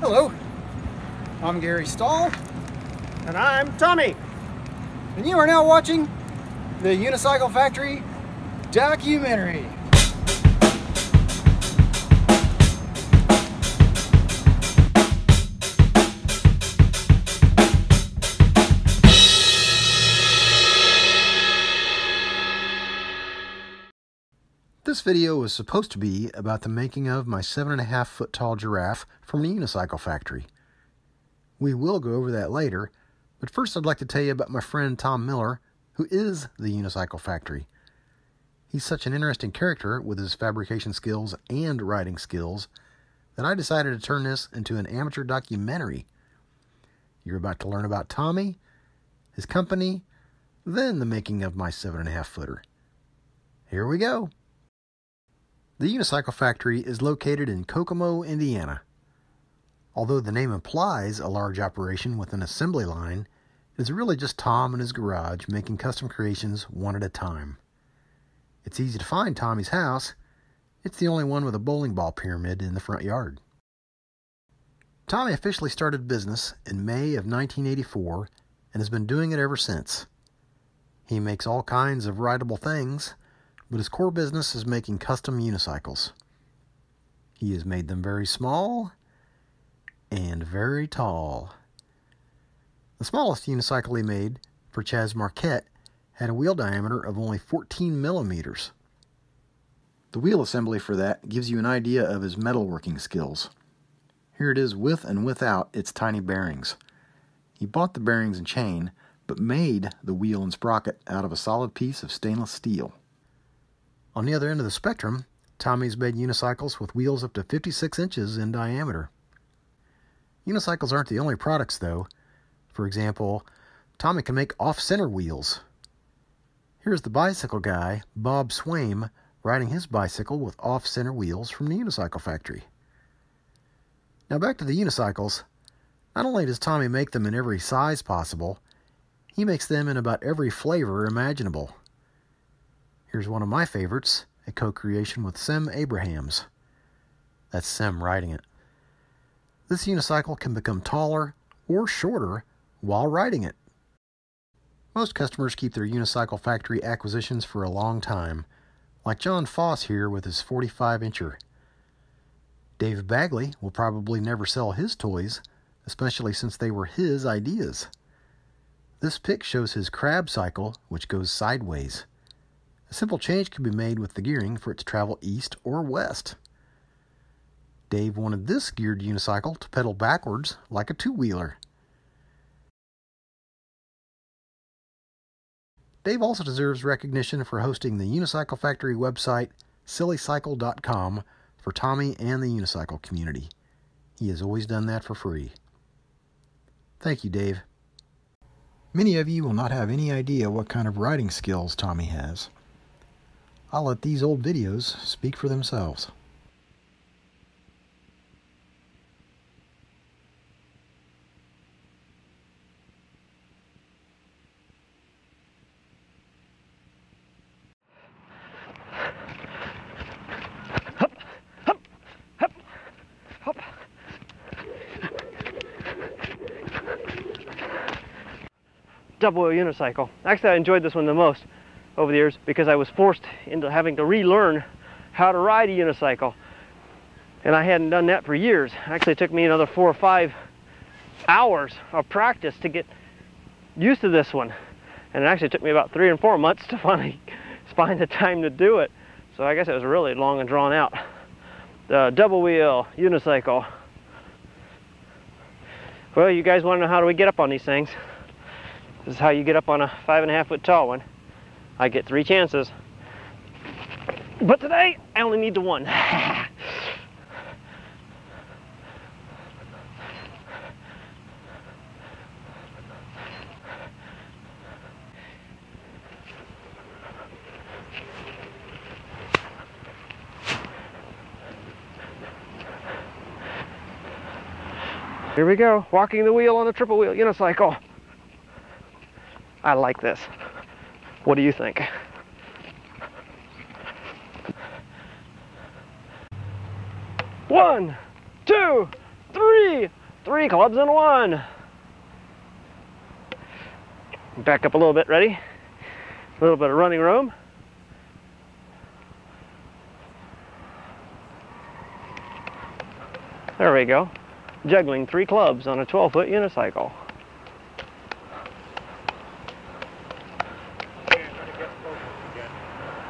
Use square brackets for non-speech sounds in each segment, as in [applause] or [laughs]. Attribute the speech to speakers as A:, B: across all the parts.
A: Hello, I'm Gary Stahl.
B: And I'm Tommy.
A: And you are now watching the Unicycle Factory documentary. This video was supposed to be about the making of my seven and a half foot tall giraffe from the Unicycle Factory. We will go over that later, but first I'd like to tell you about my friend Tom Miller, who is the Unicycle Factory. He's such an interesting character with his fabrication skills and writing skills that I decided to turn this into an amateur documentary. You're about to learn about Tommy, his company, then the making of my seven and a half footer. Here we go. The Unicycle Factory is located in Kokomo, Indiana. Although the name implies a large operation with an assembly line, it is really just Tom in his garage making custom creations one at a time. It's easy to find Tommy's house. It's the only one with a bowling ball pyramid in the front yard. Tommy officially started business in May of 1984 and has been doing it ever since. He makes all kinds of rideable things but his core business is making custom unicycles. He has made them very small and very tall. The smallest unicycle he made for Chaz Marquette had a wheel diameter of only 14 millimeters. The wheel assembly for that gives you an idea of his metalworking skills. Here it is with and without its tiny bearings. He bought the bearings and chain, but made the wheel and sprocket out of a solid piece of stainless steel. On the other end of the spectrum, Tommy's made unicycles with wheels up to 56 inches in diameter. Unicycles aren't the only products, though. For example, Tommy can make off center wheels. Here's the bicycle guy, Bob Swaim, riding his bicycle with off center wheels from the Unicycle Factory. Now back to the unicycles. Not only does Tommy make them in every size possible, he makes them in about every flavor imaginable. Here's one of my favorites, a co-creation with Sem Abrahams. That's Sem riding it. This unicycle can become taller or shorter while riding it. Most customers keep their unicycle factory acquisitions for a long time, like John Foss here with his 45 incher. Dave Bagley will probably never sell his toys, especially since they were his ideas. This pic shows his crab cycle, which goes sideways. A simple change could be made with the gearing for it to travel east or west. Dave wanted this geared unicycle to pedal backwards like a two-wheeler. Dave also deserves recognition for hosting the Unicycle Factory website, sillycycle.com, for Tommy and the unicycle community. He has always done that for free. Thank you, Dave. Many of you will not have any idea what kind of riding skills Tommy has. I'll let these old videos speak for themselves.
B: double wheel unicycle. Actually, I enjoyed this one the most over the years because I was forced into having to relearn how to ride a unicycle. And I hadn't done that for years. Actually, it took me another four or five hours of practice to get used to this one. And it actually took me about three and four months to [laughs] finally find the time to do it. So I guess it was really long and drawn out. The double wheel unicycle. Well, you guys want to know how do we get up on these things? This is how you get up on a five and a half foot tall one. I get three chances. But today, I only need the one. [sighs] Here we go, walking the wheel on the triple wheel unicycle. I like this. What do you think? One, two,
C: three, three clubs in one. Back up a little bit, ready? A little bit of running room. There we go. Juggling three clubs on a 12 foot unicycle.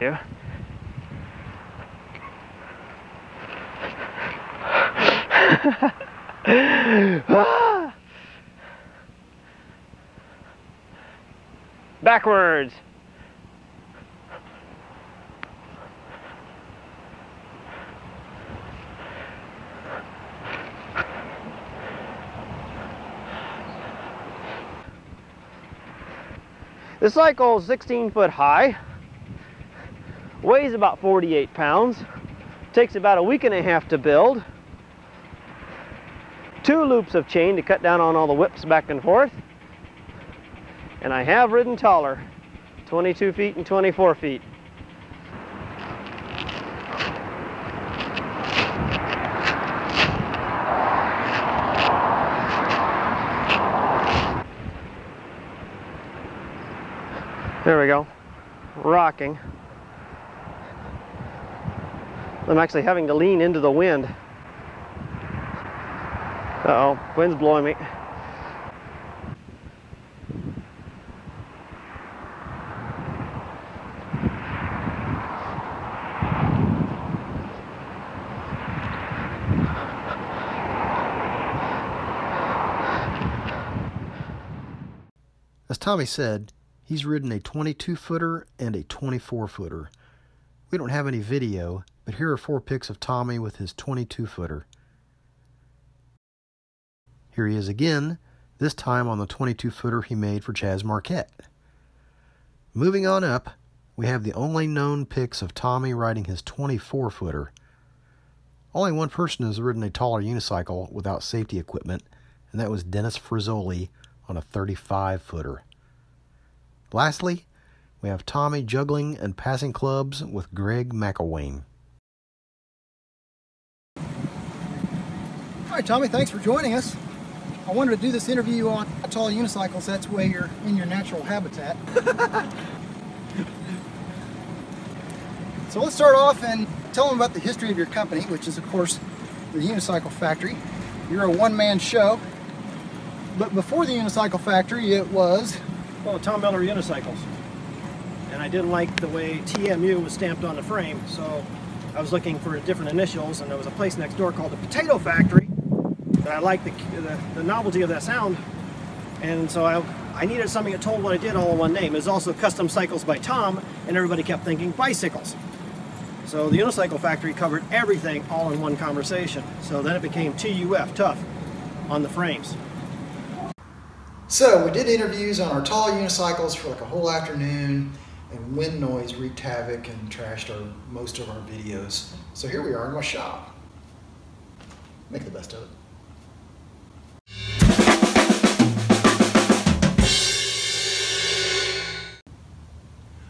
C: Yeah. [laughs] Backwards. The cycle is 16 foot high, weighs about 48 pounds, takes about a week and a half to build, two loops of chain to cut down on all the whips back and forth, and I have ridden taller, 22 feet and 24 feet. There we go. Rocking. I'm actually having to lean into the wind. Uh oh wind's blowing me.
D: As Tommy said, he's ridden a 22 footer and a 24 footer. We don't have any video, but here are four pics of Tommy with his 22 footer. Here he is again, this time on the 22 footer he made for Chaz Marquette. Moving on up, we have the only known pics of Tommy riding his 24 footer. Only one person has ridden a taller unicycle without safety equipment, and that was Denis Frisoli on a 35 footer. Lastly, we have Tommy juggling and passing clubs with Greg McElwain.
A: All right, Tommy, thanks for joining us. I wanted to do this interview on tall unicycles. That's where you're in your natural habitat. [laughs] so let's start off and tell them about the history of your company, which is, of course, the Unicycle Factory. You're a one-man show. But before the Unicycle Factory, it was...
B: Well, Tom Miller Unicycles. And I didn't like the way TMU was stamped on the frame, so I was looking for different initials, and there was a place next door called the Potato Factory I liked the, the, the novelty of that sound, and so I, I needed something that told what I did all in one name. It was also Custom Cycles by Tom, and everybody kept thinking bicycles. So the Unicycle Factory covered everything all in one conversation. So then it became TUF, tough, on the frames.
A: So we did interviews on our tall unicycles for like a whole afternoon, wind noise wreaked havoc and trashed our most of our videos. So here we are in my shop. Make the best of it.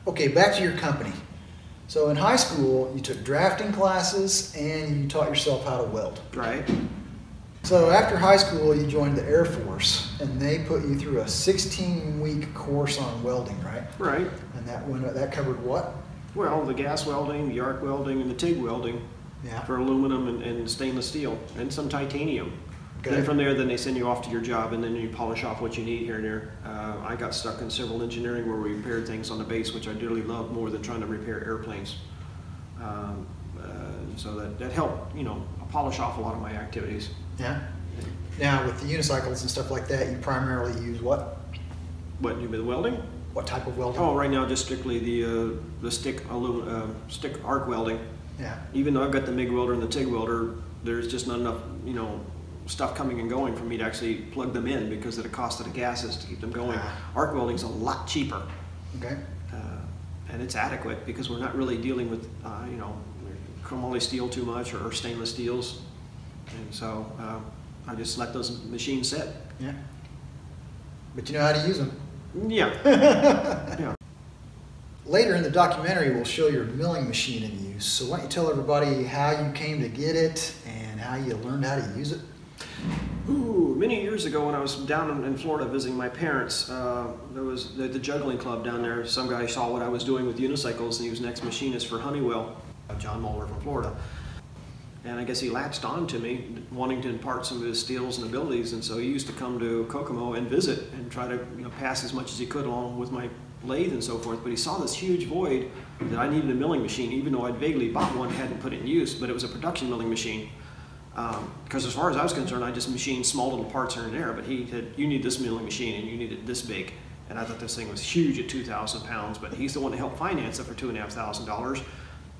A: Okay, back to your company. So in high school, you took drafting classes and you taught yourself how to weld.
B: Right?
A: So after high school, you joined the Air Force, and they put you through a 16-week course on welding, right?
B: Right.
A: And that one that covered what?
B: Well, the gas welding, the arc welding, and the TIG welding
A: Yeah.
B: for aluminum and, and stainless steel, and some titanium.
A: Okay.
B: Then from there, then they send you off to your job, and then you polish off what you need here and there. Uh, I got stuck in civil engineering where we repaired things on the base, which I dearly love more than trying to repair airplanes. Um, uh, so that, that helped, you know, polish off a lot of my activities.
A: Yeah. Now with the unicycles and stuff like that, you primarily use what?
B: What you been welding?
A: What type of welding?
B: Oh, right now just strictly the uh, the stick uh, stick arc welding.
A: Yeah.
B: even though I've got the MIG welder and the TIG welder, there's just not enough, you know, stuff coming and going for me to actually plug them in because of the cost of the gases to keep them going.
A: Ah.
B: Arc welding's a lot cheaper,
A: Okay.
B: uh, and it's adequate because we're not really dealing with, uh, you know, chromoly steel too much or stainless steels, and so uh, I just let those machines sit.
A: Yeah. But you know how to use them.
B: Yeah, [laughs] yeah.
A: Later in the documentary, we'll show your milling machine in use. So why don't you tell everybody how you came to get it and how you learned how to use it?
B: Ooh, many years ago when I was down in Florida visiting my parents, uh, there was the, the, juggling club down there. Some guy saw what I was doing with unicycles, and he was next machinist for Honeywell, John Muller from Florida. And I guess he latched on to me, wanting to impart some of his skills and abilities. And so he used to come to Kokomo and visit and try to you know, pass as much as he could along with my lathe and so forth. But he saw this huge void that I needed a milling machine, even though I'd vaguely bought one, hadn't put it in use, but it was a production milling machine. Because um, as far as I was concerned, I just machined small little parts here and there, but he said, you need this milling machine and you need it this big. And I thought this thing was huge at 2,000 pounds, but he's the one that helped finance it for $2,500.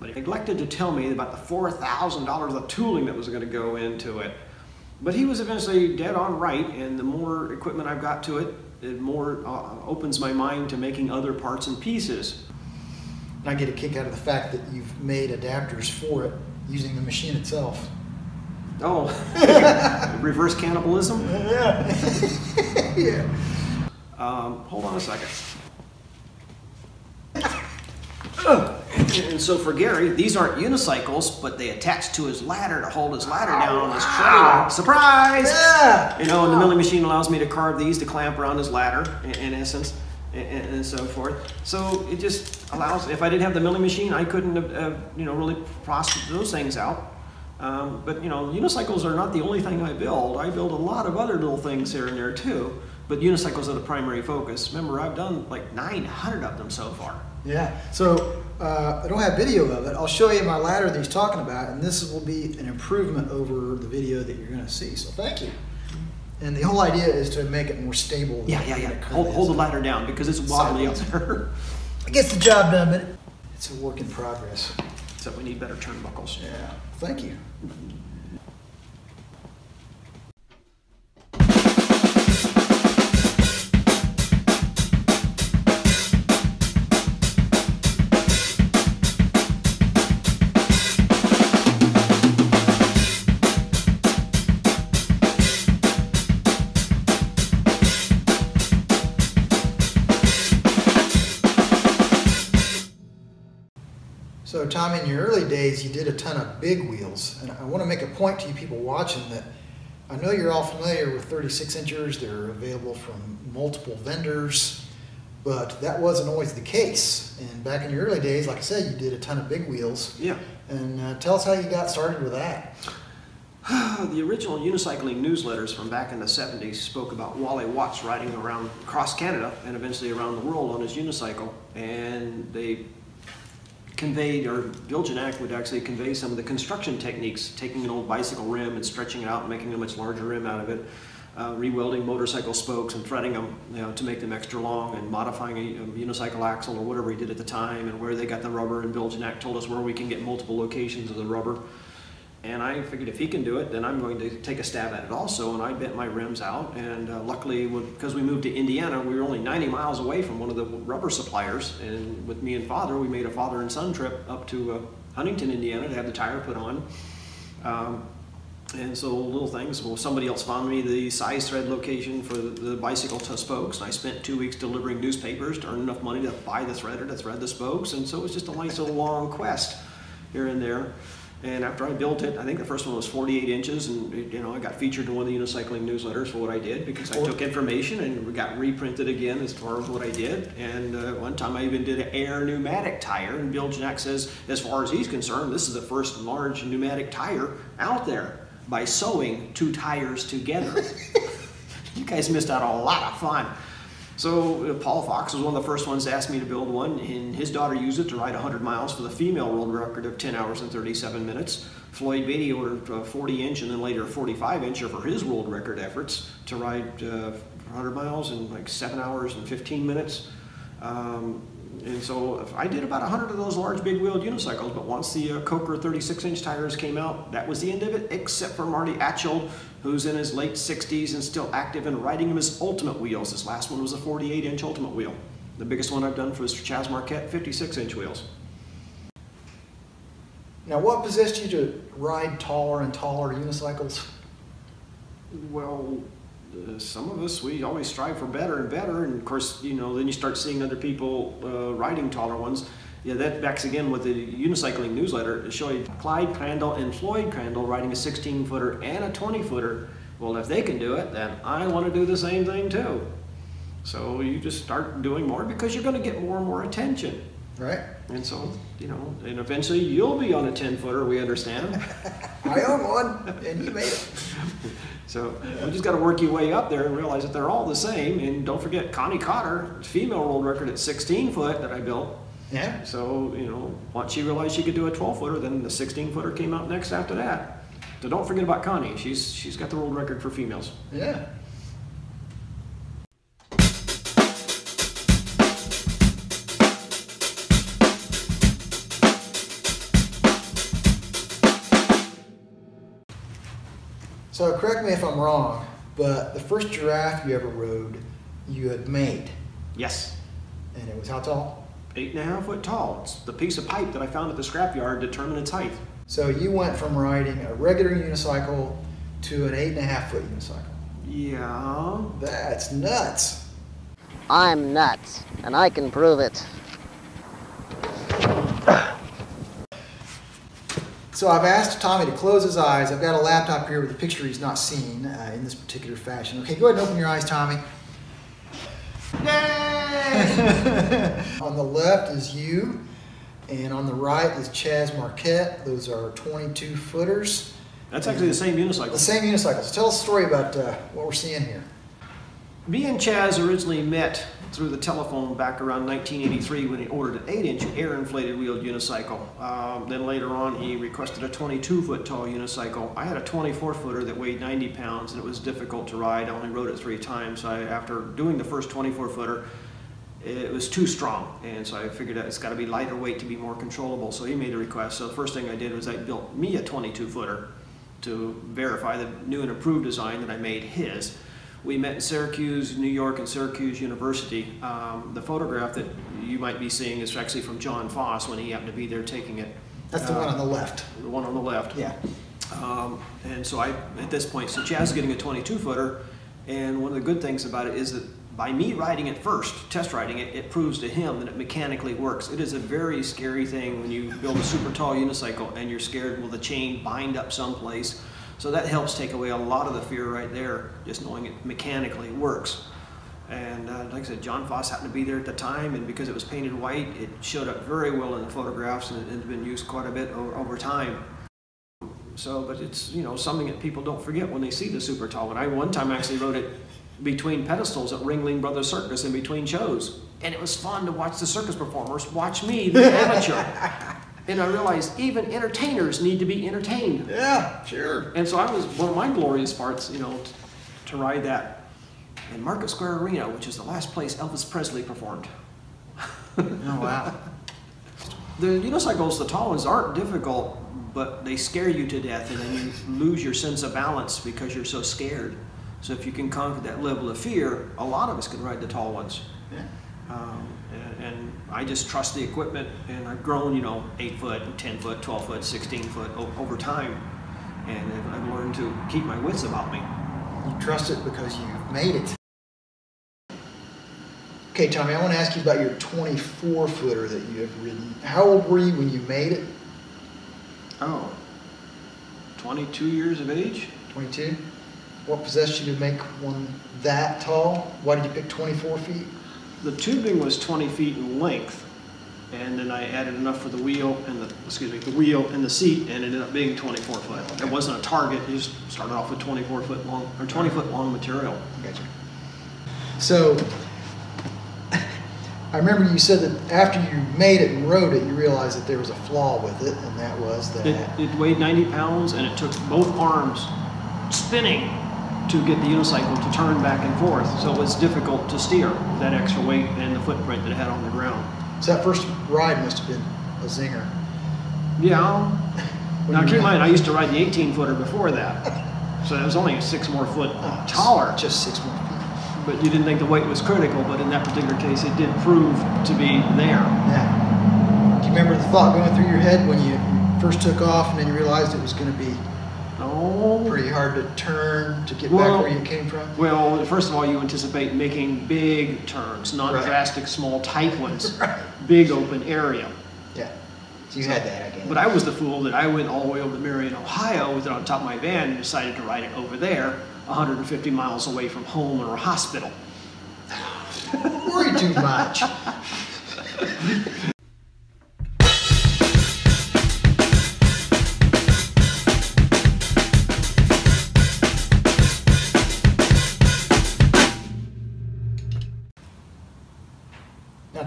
B: But he neglected to tell me about the $4,000 of tooling that was going to go into it. But he was eventually dead on right, and the more equipment I've got to it, it more uh, opens my mind to making other parts and pieces.
A: I get a kick out of the fact that you've made adapters for it using the machine itself.
B: Oh, [laughs] [laughs] reverse cannibalism?
A: Yeah. [laughs] yeah.
B: Um, hold on a second. And so for Gary, these aren't unicycles, but they attach to his ladder to hold his ladder down on his trailer. Surprise!
A: Yeah.
B: You know, and the milling machine allows me to carve these to clamp around his ladder, in, in essence, and, and, so forth. So it just allows. If I didn't have the milling machine, I couldn't have, have you know, really processed those things out. Um, but you know, unicycles are not the only thing I build. I build a lot of other little things here and there too. But unicycles are the primary focus. Remember, I've done like 900 of them so far.
A: Yeah. So uh, I don't have video of it. I'll show you my ladder that he's talking about, and this will be an improvement over the video that you're going to see. So thank you. And the whole idea is to make it more stable.
B: Yeah, yeah, yeah. Hold, hold the ladder down because it's wobbly up there.
A: it gets the job done, but it's a work in progress.
B: So we need better turnbuckles.
A: Yeah. Thank you. Days, you did a ton of big wheels. And I want to make a point to you people watching that I know you're all familiar with 36 inchers. They're available from multiple vendors, but that wasn't always the case. And back in your early days, like I said, you did a ton of big wheels.
B: Yeah.
A: And uh, tell us how you got started with that. [sighs]
B: the original unicycling newsletters from back in the 70s spoke about Wally Watts riding around across Canada and eventually around the world on his unicycle. And they conveyed, or Bill Jenack would actually convey some of the construction techniques, taking an old bicycle rim and stretching it out and making a much larger rim out of it, uh, rewelding motorcycle spokes and threading them you know, to make them extra long and modifying a, a, unicycle axle or whatever he did at the time and where they got the rubber and Bill Jenack told us where we can get multiple locations of the rubber. And I figured if he can do it, then I'm going to take a stab at it also. And I bent my rims out. And uh, luckily, because we moved to Indiana, we were only 90 miles away from one of the rubber suppliers. And with me and father, we made a father and son trip up to uh, Huntington, Indiana to have the tire put on. Um, and so little things, well, somebody else found me the size thread location for the, the bicycle spokes. And I spent two weeks delivering newspapers to earn enough money to buy the threader to thread the spokes. And so it was just a nice little long quest here and there. And after I built it, I think the first one was 48 inches, and you know I got featured in one of the unicycling newsletters for what I did because I took information and we got reprinted again as far as what I did. And uh, one time I even did an air pneumatic tire, and Bill Jenack says, as far as he's concerned, this is the first large pneumatic tire out there by sewing two tires together. [laughs] you guys missed out on a lot of fun. So uh, Paul Fox was one of the first ones to ask me to build one, and his daughter used it to ride 100 miles for the female world record of 10 hours and 37 minutes. Floyd Beatty ordered a 40 inch and then later a 45 incher for his world record efforts to ride uh, 100 miles in like 7 hours and 15 minutes. Um, and so I did about 100 of those large big wheeled unicycles, but once the uh, Coker 36 inch tires came out, that was the end of it, except for Marty Atchell, who's in his late 60s and still active and riding his ultimate wheels. This last one was a 48 inch ultimate wheel. The biggest one I've done was for Chaz Marquette, 56 inch wheels.
A: Now, what possessed you to ride taller and taller unicycles?
B: Well, uh, some of us, we always strive for better and better. And of course, you know, then you start seeing other people uh, riding taller ones. Yeah, that backs again with the unicycling newsletter to show you Clyde Crandall and Floyd Crandall riding a 16 footer and a 20 footer Well, if they can do it, then I want to do the same thing too. So you just start doing more because you're going to get more and more attention.
A: Right?
B: And so, you know, and eventually you'll be on a 10 footer, we understand. [laughs]
A: I own one, and you made it. [laughs]
B: So you just got to work your way up there and realize that they're all the same. And don't forget Connie Cotter, female world record at 16 foot that I built.
A: Yeah.
B: So, you know, once she realized she could do a 12 footer, then the 16 footer came out next after that. So don't forget about Connie. She's she's got the world record for females.
A: Yeah. So correct me if I'm wrong, but the first giraffe you ever rode, you had made,
B: Yes.
A: and it was how tall?
B: Eight and a half foot tall. It's the piece of pipe that I found at the scrapyard determined its height.
A: So you went from riding a regular unicycle to an eight and a half foot unicycle.
B: Yeah.
A: That's nuts.
E: I'm nuts, and I can prove it.
A: So I've asked Tommy to close his eyes. I've got a laptop here with a picture he's not seen uh, in this particular fashion. Okay, go ahead and open your eyes, Tommy. Yay! [laughs] on the left is you, and on the right is Chaz Marquette. Those are 22 footers.
B: That's actually the same unicycle.
A: The same unicycles. Tell us a story about uh, what we're seeing here.
B: Me and Chaz originally met through the telephone back around 1983 when he ordered an 8-inch air-inflated wheeled unicycle. Um, then later on he requested a 22-foot tall unicycle. I had a 24-footer that weighed 90 pounds and it was difficult to ride. I only rode it three times. I, after doing the first 24-footer, it was too strong, and so I figured out it's got to be lighter weight to be more controllable. So he made a request. So the first thing I did was I built me a 22-footer to verify the new and improved design that I made his. We met in Syracuse, New York, and Syracuse University. Um, the photograph that you might be seeing is actually from John Foss when he happened to be there taking it.
A: That's the
B: Uh,
A: one on the left.
B: The one on the left.
A: Yeah.
B: Um, and so I, at this point, so Chaz is getting a 22 footer, and one of the good things about it is that by me riding it first, test riding it, it proves to him that it mechanically works. It is a very scary thing when you build a super tall unicycle and you're scared will the chain bind up someplace. So that helps take away a lot of the fear right there, just knowing it mechanically works. And uh, like I said, John Foss happened to be there at the time, and because it was painted white, it showed up very well in the photographs and it has been used quite a bit over, over time. So, but it's, you know, something that people don't forget when they see the super tall one. I one time actually rode it between pedestals at Ringling Brothers Circus in between shows. And it was fun to watch the circus performers watch me, the amateur. And I realized even entertainers need to be entertained.
A: Yeah, sure.
B: And so I was, one of my glorious parts, you know, t- to ride that in Market Square Arena, which is the last place Elvis Presley performed.
A: Oh, wow. [laughs]
B: The unicycles, the tall ones, aren't difficult, but they scare you to death, and then you lose your sense of balance because you're so scared. So if you can conquer that level of fear, a lot of us can ride the tall ones.
A: Yeah.
B: Um, I just trust the equipment, and I've grown, you know, eight foot, ten foot, twelve foot, sixteen foot o- over time, and I've- I've learned to keep my wits about me.
A: You trust it because you've made it. Okay, Tommy, I want to ask you about your 24 footer that you have ridden. How old were you when you made it?
B: Oh, 22 years of age?
A: 22? What possessed you to make one that tall? Why did you pick 24 feet?
B: The tubing was 20 feet in length, and then I added enough for the wheel and the, excuse me, the wheel and the seat, and it ended up being 24 foot. It wasn't a target, it just started off with 24 foot long, or 20 foot long material.
A: Gotcha. So, [laughs] I remember you said that after you made it and rode it, you realized that there was a flaw with it, and that was that.
B: It, it weighed 90 pounds, and it took both arms spinning to get the unicycle to turn back and forth, so it was difficult to steer that extra weight and the footprint that it had on the ground.
A: So that first ride must have been a zinger.
B: Yeah.
A: Um, when
B: Now keep in mind, I used to ride the 18 footer before that, so it was only six more foot
A: Oh,
B: taller.
A: Just six more feet.
B: But you didn't think the weight was critical, but in that particular case, it did prove to be there.
A: Yeah. Do you remember the thought going through your head when you first took off and then you realized it was going to be. Pretty hard to turn to get
B: Well-
A: back where you came from?
B: Well, first of all, you anticipate making big turns, not
A: Right.
B: drastic, small, tight ones. [laughs]
A: Right.
B: Big open area.
A: Yeah. So you had that, I
B: But I was the fool that I went all the way over to Marion, Ohio with it on top of my van and decided to ride it over there, 150 miles away from home or a hospital. [laughs]
A: Worry too much. [laughs]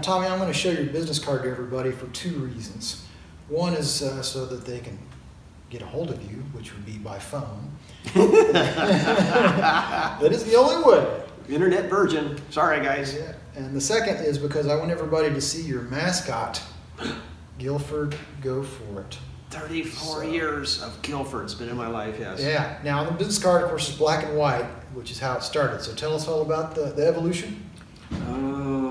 A: Tommy, I'm going to show your business card to everybody for two reasons. One is uh, so that they can get a hold of you, which would be by phone. [laughs] that is the only way.
B: Internet virgin. Sorry, guys.
A: Yeah. And the second is because I want everybody to see your mascot, Guilford Go For It.
B: 34
A: So-
B: years of Guilford's been in my life, yes.
A: Yeah. Now, the business card, of course, is black and white, which is how it started. So tell us all about the, the evolution.
B: Oh,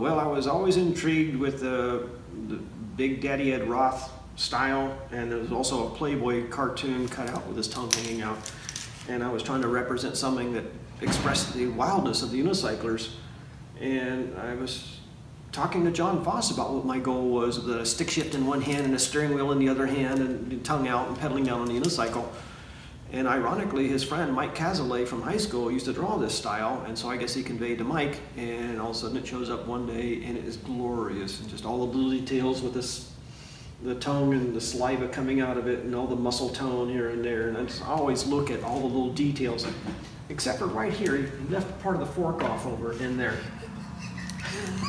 B: well, I was always intrigued with the, the Big Daddy Ed Roth style, and there was also a Playboy cartoon cut out with his tongue hanging out. And I was trying to represent something that expressed the wildness of the unicyclers. And I was talking to John Foss about what my goal was with a stick shift in one hand and a steering wheel in the other hand and tongue out and pedaling down on the unicycle. And ironically, his friend Mike Cazalet from high school used to draw this style, and so I guess he conveyed to Mike, and all of a sudden it shows up one day, and it is glorious, and just all the little details with this, the tongue and the saliva coming out of it, and all the muscle tone here and there, and I just always look at all the little details, except for right here, he left part of the fork off over in there. [laughs]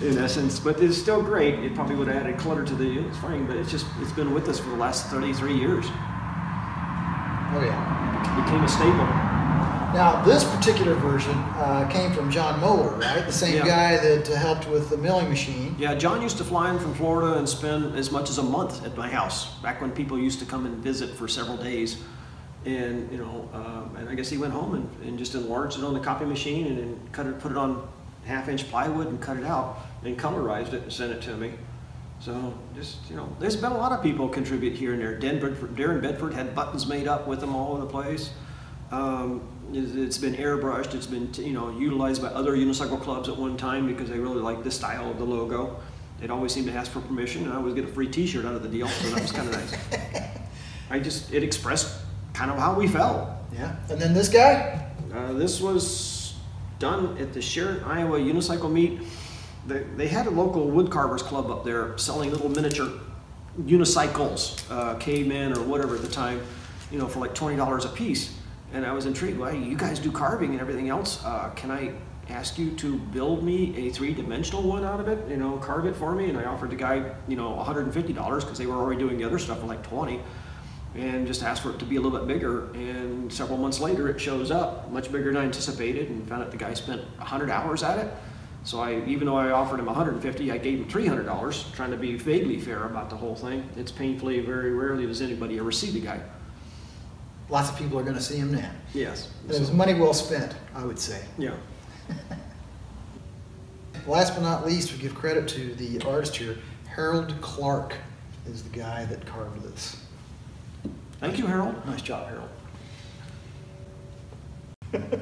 B: in essence, but it's still great. It probably would have added clutter to the frame, but it's just it's been with us for the last 33 years.
A: Oh, yeah.
B: Became a staple.
A: Now, this particular version uh, came from John Moeller, right? The same
B: Yeah.
A: guy that uh, helped with the milling machine.
B: Yeah, John used to fly in from Florida and spend as much as a month at my house back when people used to come and visit for several days. And you know, um, and I guess he went home and, and just enlarged it on the copy machine and then cut it, put it on half-inch plywood and cut it out and colorized it and sent it to me. So just you know, there's been a lot of people contribute here and there. Bedford, Darren Bedford had buttons made up with them all over the place. Um, it's it's been airbrushed. It's been you know utilized by other unicycle clubs at one time because they really liked the style of the logo. They'd always seem to ask for permission, and I always get a free T-shirt out of the deal, so that was kind of nice. [laughs] I just it expressed kind of how we felt.
A: Yeah. And then this guy?
B: Uh, this was done at the Sharon, Iowa Unicycle Meet. They, they had a local woodcarvers club up there selling little miniature unicycles, uh, caveman or whatever at the time, you know, for like twenty dollars a piece. And I was intrigued. why Well, you guys do carving and everything else. Uh, can I ask you to build me a three-dimensional one out of it? You know, carve it for me. And I offered the guy, you know, one hundred and fifty dollars because they were already doing the other stuff for like twenty and just asked for it to be a little bit bigger. And several months later, it shows up much bigger than I anticipated, and found out the guy spent 100 hours at it. So I, even though I offered him 150, I gave him $300, trying to be vaguely fair about the whole thing. It's painfully, very rarely does anybody ever see the guy.
A: Lots of people are going to see him now.
B: Yes.
A: It was money well spent, I would say.
B: Yeah. [laughs]
A: Last but not least, we give credit to the artist here. Harold Clark is the guy that carved this.
B: Thank you, Harold.
A: Nice job, Harold. [laughs]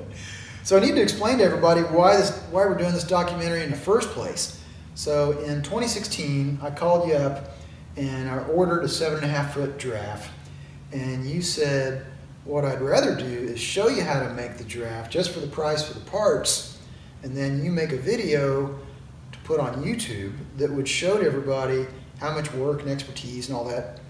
A: so I need to explain to everybody why this, why we're doing this documentary in the first place. So in 2016, I called you up and I ordered a seven and a half foot giraffe, and you said what I'd rather do is show you how to make the giraffe just for the price for the parts, and then you make a video to put on YouTube that would show to everybody how much work and expertise and all that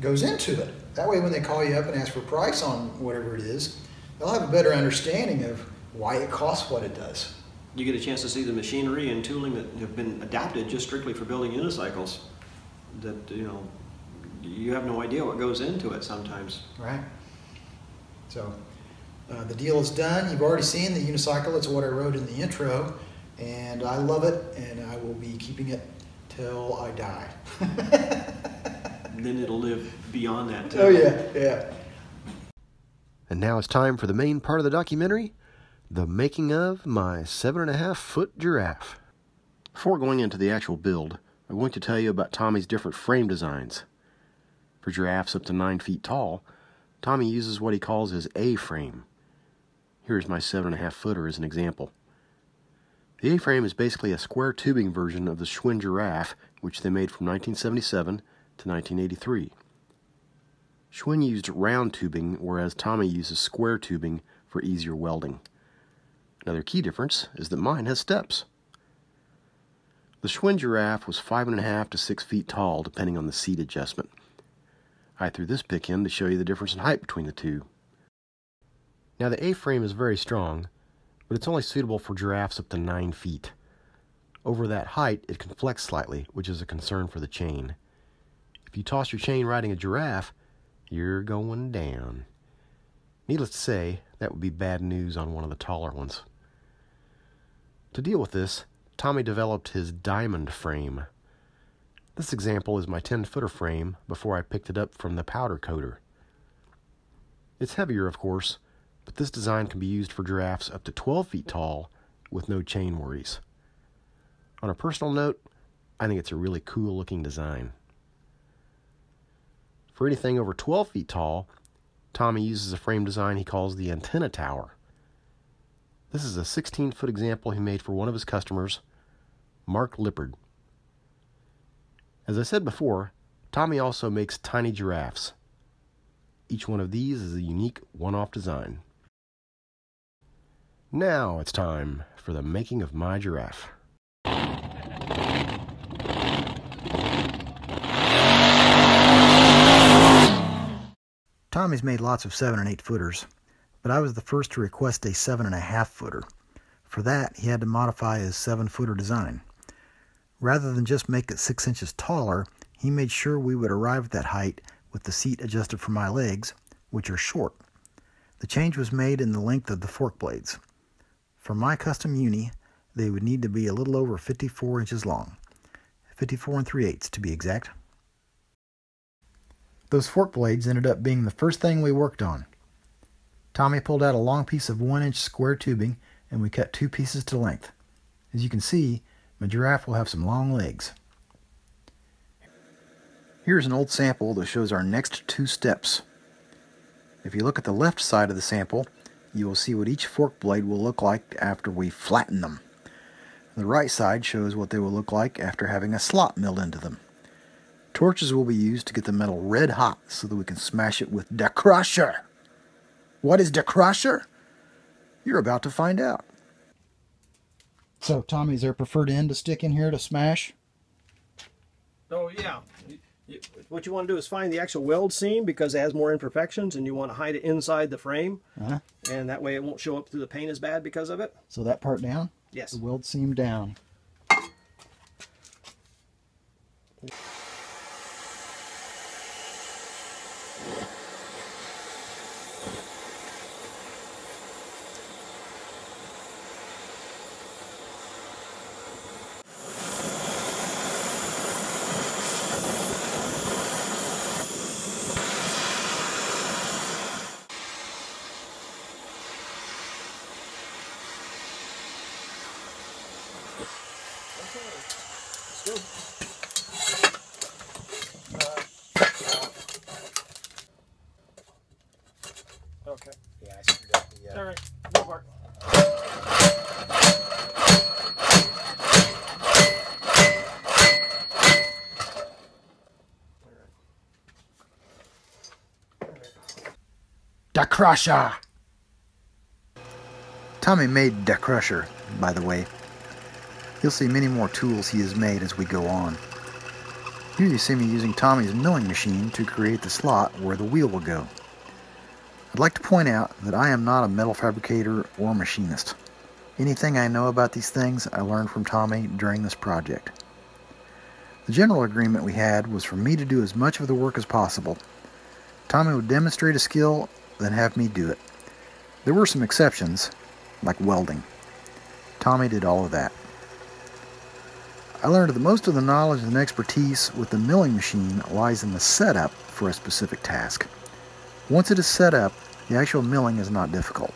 A: goes into it. That way, when they call you up and ask for price on whatever it is, they'll have a better understanding of why it costs what it does.
B: You get a chance to see the machinery and tooling that have been adapted just strictly for building unicycles. That, you know, you have no idea what goes into it sometimes.
A: Right? So, uh, the deal is done. You've already seen the unicycle. It's what I wrote in the intro, and I love it, and I will be keeping it till I die. [laughs]
B: Then it'll live beyond that, too.
A: oh, yeah, yeah.
D: And now it's time for the main part of the documentary the making of my seven and a half foot giraffe. Before going into the actual build, I'm going to tell you about Tommy's different frame designs. For giraffes up to 9 feet tall, Tommy uses what he calls his A frame. Here's my seven and a half footer as an example. The A frame is basically a square tubing version of the Schwinn giraffe, which they made from 1977 to to 1983. Schwinn used round tubing, whereas Tommy uses square tubing for easier welding. Another key difference is that mine has steps. The Schwinn giraffe was five and a half to six feet tall, depending on the seat adjustment. I threw this pick in to show you the difference in height between the two. Now the A-frame is very strong, but it's only suitable for giraffes up to 9 feet. Over that height, it can flex slightly, which is a concern for the chain. If you toss your chain riding a giraffe, you're going down. Needless to say, that would be bad news on one of the taller ones. To deal with this, Tommy developed his diamond frame. This example is my 10 footer frame before I picked it up from the powder coater. It's heavier, of course, but this design can be used for giraffes up to 12 feet tall with no chain worries. On a personal note, I think it's a really cool looking design. For anything over 12 feet tall, Tommy uses a frame design he calls the antenna tower. This is a 16 foot example he made for one of his customers, Mark Lippard. As I said before, Tommy also makes tiny giraffes. Each one of these is a unique one off design. Now it's time for the making of my giraffe.
A: Tommy's made lots of seven and eight footers, but I was the first to request a seven and a half footer. For that, he had to modify his seven footer design. Rather than just make it six inches taller, he made sure we would arrive at that height with the seat adjusted for my legs, which are short. The change was made in the length of the fork blades. For my custom uni, they would need to be a little over 54 inches long, 54 and 3 eighths to be exact. Those fork blades ended up being the first thing we worked on. Tommy pulled out a long piece of 1 inch square tubing and we cut two pieces to length. As you can see, my giraffe will have some long legs. Here's an old sample that shows our next two steps. If you look at the left side of the sample, you will see what each fork blade will look like after we flatten them. The right side shows what they will look like after having a slot milled into them. Torches will be used to get the metal red hot so that we can smash it with the crusher. What is the crusher? You're about to find out. So, Tommy, is there a preferred end to stick in here to smash?
B: Oh yeah. What you want to do is find the actual weld seam because it has more imperfections and you want to hide it inside the frame.
A: Uh-huh.
B: And that way it won't show up through the paint as bad because of it.
A: So that part down?
B: Yes.
A: The weld seam down. Crusher! Tommy made Da Crusher, by the way. You'll see many more tools he has made as we go on. Here you see me using Tommy's milling machine to create the slot where the wheel will go. I'd like to point out that I am not a metal fabricator or machinist. Anything I know about these things I learned from Tommy during this project. The general agreement we had was for me to do as much of the work as possible. Tommy would demonstrate a skill, then have me do it. There were some exceptions, like welding. Tommy did all of that. I learned that most of the knowledge and expertise with the milling machine lies in the setup for a specific task. Once it is set up, the actual milling is not difficult.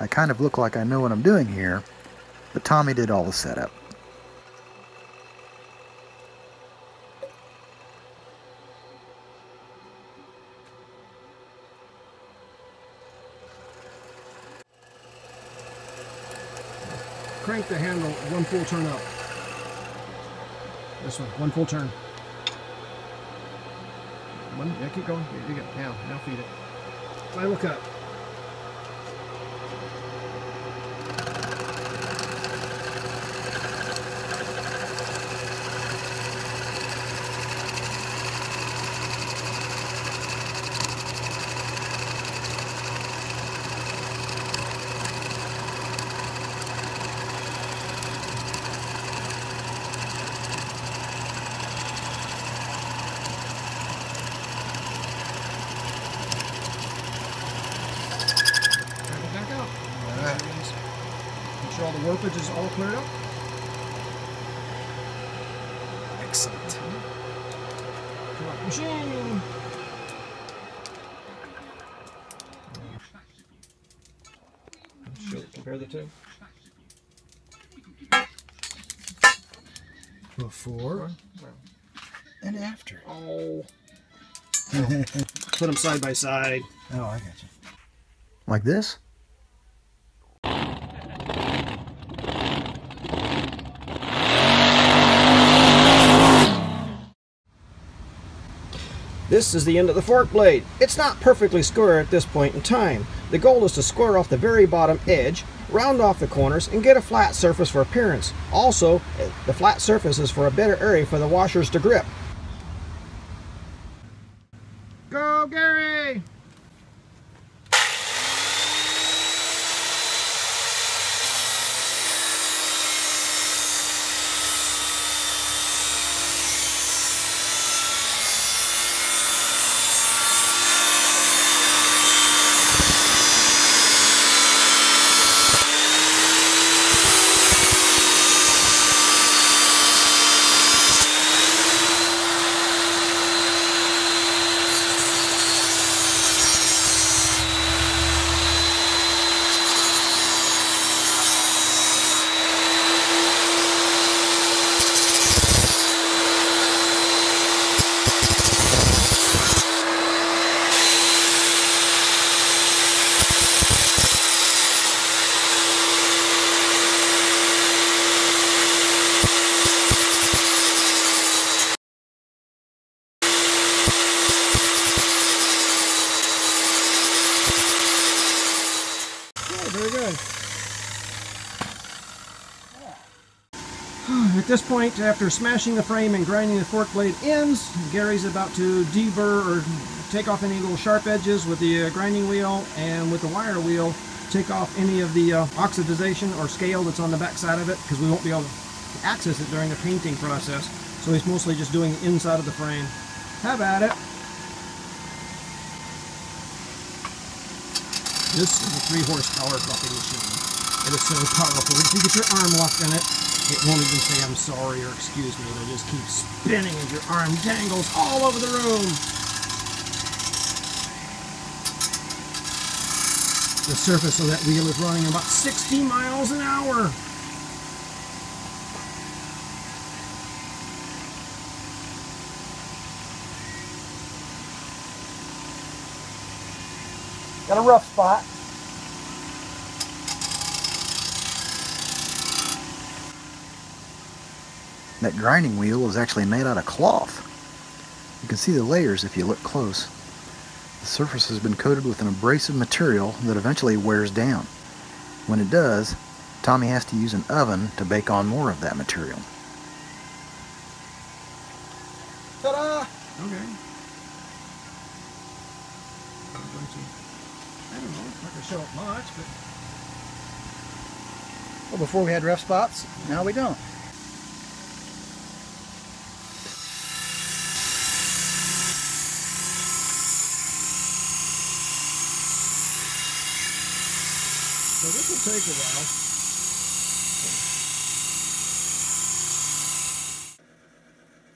A: I kind of look like I know what I'm doing here, but Tommy did all the setup.
B: Crank the handle one full turn up. This one, one full turn. Come on, yeah, keep going. There you go. Now, now feed it. I look Back it back out.
F: Alright.
B: Make sure all the warpage is up.
F: Excellent.
B: Come on, machine. Show, compare the two.
F: Before and after.
B: Oh. [laughs] Put them side by side.
F: Oh, I got you.
A: Like this?
B: This is the end of the fork blade. It's not perfectly square at this point in time. The goal is to square off the very bottom edge, round off the corners, and get a flat surface for appearance. Also, eh, the flat surface is for a better area for the washers to grip. Go, Gary! Okay, very good. At this point, after smashing the frame and grinding the fork blade ends, Gary's about to deburr or take off any little sharp edges with the uh, grinding wheel and with the wire wheel, take off any of the uh, oxidization or scale that's on the back side of it because we won't be able to access it during the painting process. So he's mostly just doing the inside of the frame. Have at it. This is a three horsepower buffing machine. It is so powerful. If you get your arm locked in it, it won't even say I'm sorry or excuse me. It'll just keep spinning as your arm dangles all over the room. The surface of that wheel is running about 60 miles an hour. Got a rough spot.
A: That grinding wheel is actually made out of cloth. You can see the layers if you look close. The surface has been coated with an abrasive material that eventually wears down. When it does, Tommy has to use an oven to bake on more of that material.
F: Ta-da!
B: Okay. I'm going to, I don't know, not gonna show up much, but
F: Well, before we had rough spots, now we don't.
B: This will take a while.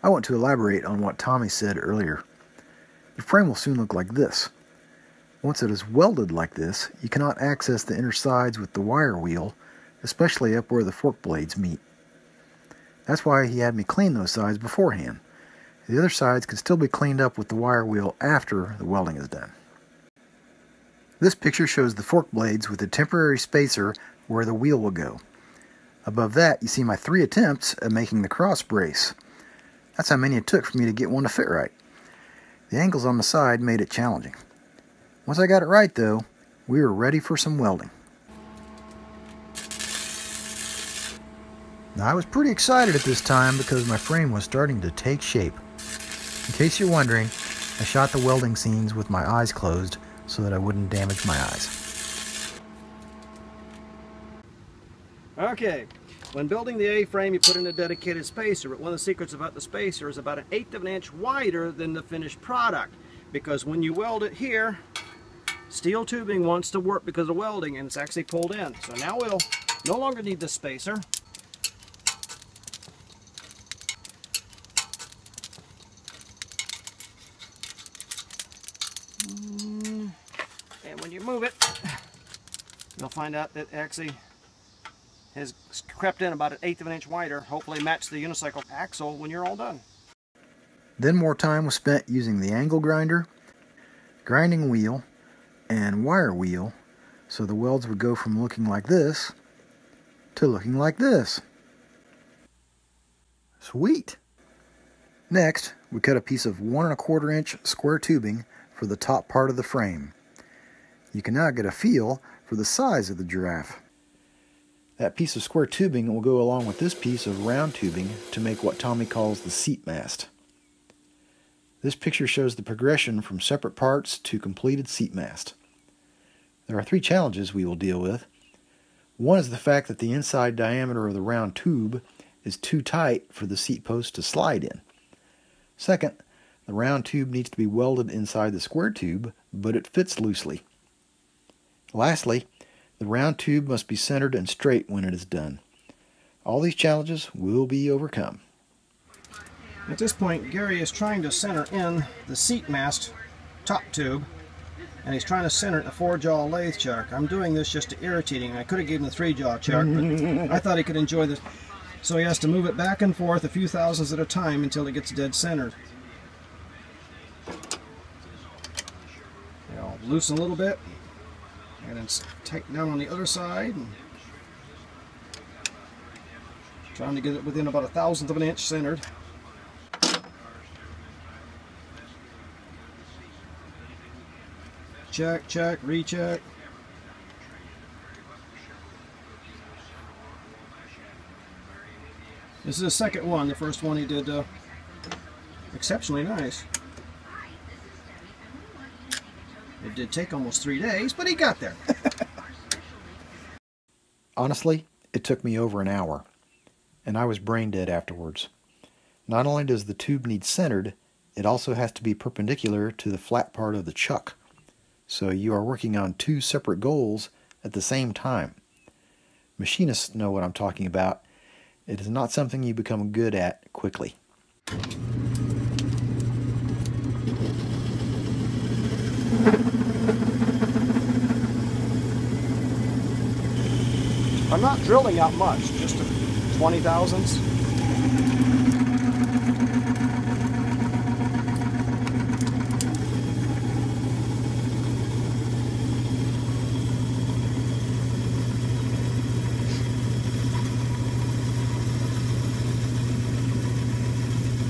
A: I want to elaborate on what Tommy said earlier. The frame will soon look like this. Once it is welded like this, you cannot access the inner sides with the wire wheel, especially up where the fork blades meet. That's why he had me clean those sides beforehand. The other sides can still be cleaned up with the wire wheel after the welding is done. This picture shows the fork blades with a temporary spacer where the wheel will go. Above that, you see my three attempts at making the cross brace. That's how many it took for me to get one to fit right. The angles on the side made it challenging. Once I got it right though, we were ready for some welding. Now I was pretty excited at this time because my frame was starting to take shape. In case you're wondering, I shot the welding scenes with my eyes closed so that I wouldn't damage my eyes.
B: Okay, when building the A-frame you put in a dedicated spacer, but one of the secrets about the spacer is about an eighth of an inch wider than the finished product because when you weld it here, steel tubing wants to work because of welding and it's actually pulled in. So now we'll no longer need the spacer. And when you move it, you'll find out that actually has crept in about an eighth of an inch wider, hopefully match the unicycle axle when you're all done.
A: Then more time was spent using the angle grinder, grinding wheel, and wire wheel so the welds would go from looking like this to looking like this. Sweet! Next, we cut a piece of one and a quarter inch square tubing for the top part of the frame. You can now get a feel for the size of the giraffe. That piece of square tubing will go along with this piece of round tubing to make what Tommy calls the seat mast. This picture shows the progression from separate parts to completed seat mast. There are three challenges we will deal with. One is the fact that the inside diameter of the round tube is too tight for the seat post to slide in. Second, the round tube needs to be welded inside the square tube, but it fits loosely. Lastly, the round tube must be centered and straight when it is done. All these challenges will be overcome.
B: At this point, Gary is trying to center in the seat mast top tube, and he's trying to center it in a four-jaw lathe chuck. I'm doing this just to irritate him. I could have given him a three-jaw chuck, but [laughs] I thought he could enjoy this. So he has to move it back and forth a few thousandths at a time until it gets dead centered. You know, loosen a little bit, and then tighten down on the other side. And trying to get it within about a thousandth of an inch centered. Check, check, recheck. This is the second one. The first one he did uh, exceptionally nice. It did take almost three days, but he got there. [laughs]
A: Honestly, it took me over an hour, and I was brain dead afterwards. Not only does the tube need centered, it also has to be perpendicular to the flat part of the chuck. So you are working on two separate goals at the same time. Machinists know what I'm talking about. It is not something you become good at quickly.
B: I'm not drilling out much, just a 20 thousandths.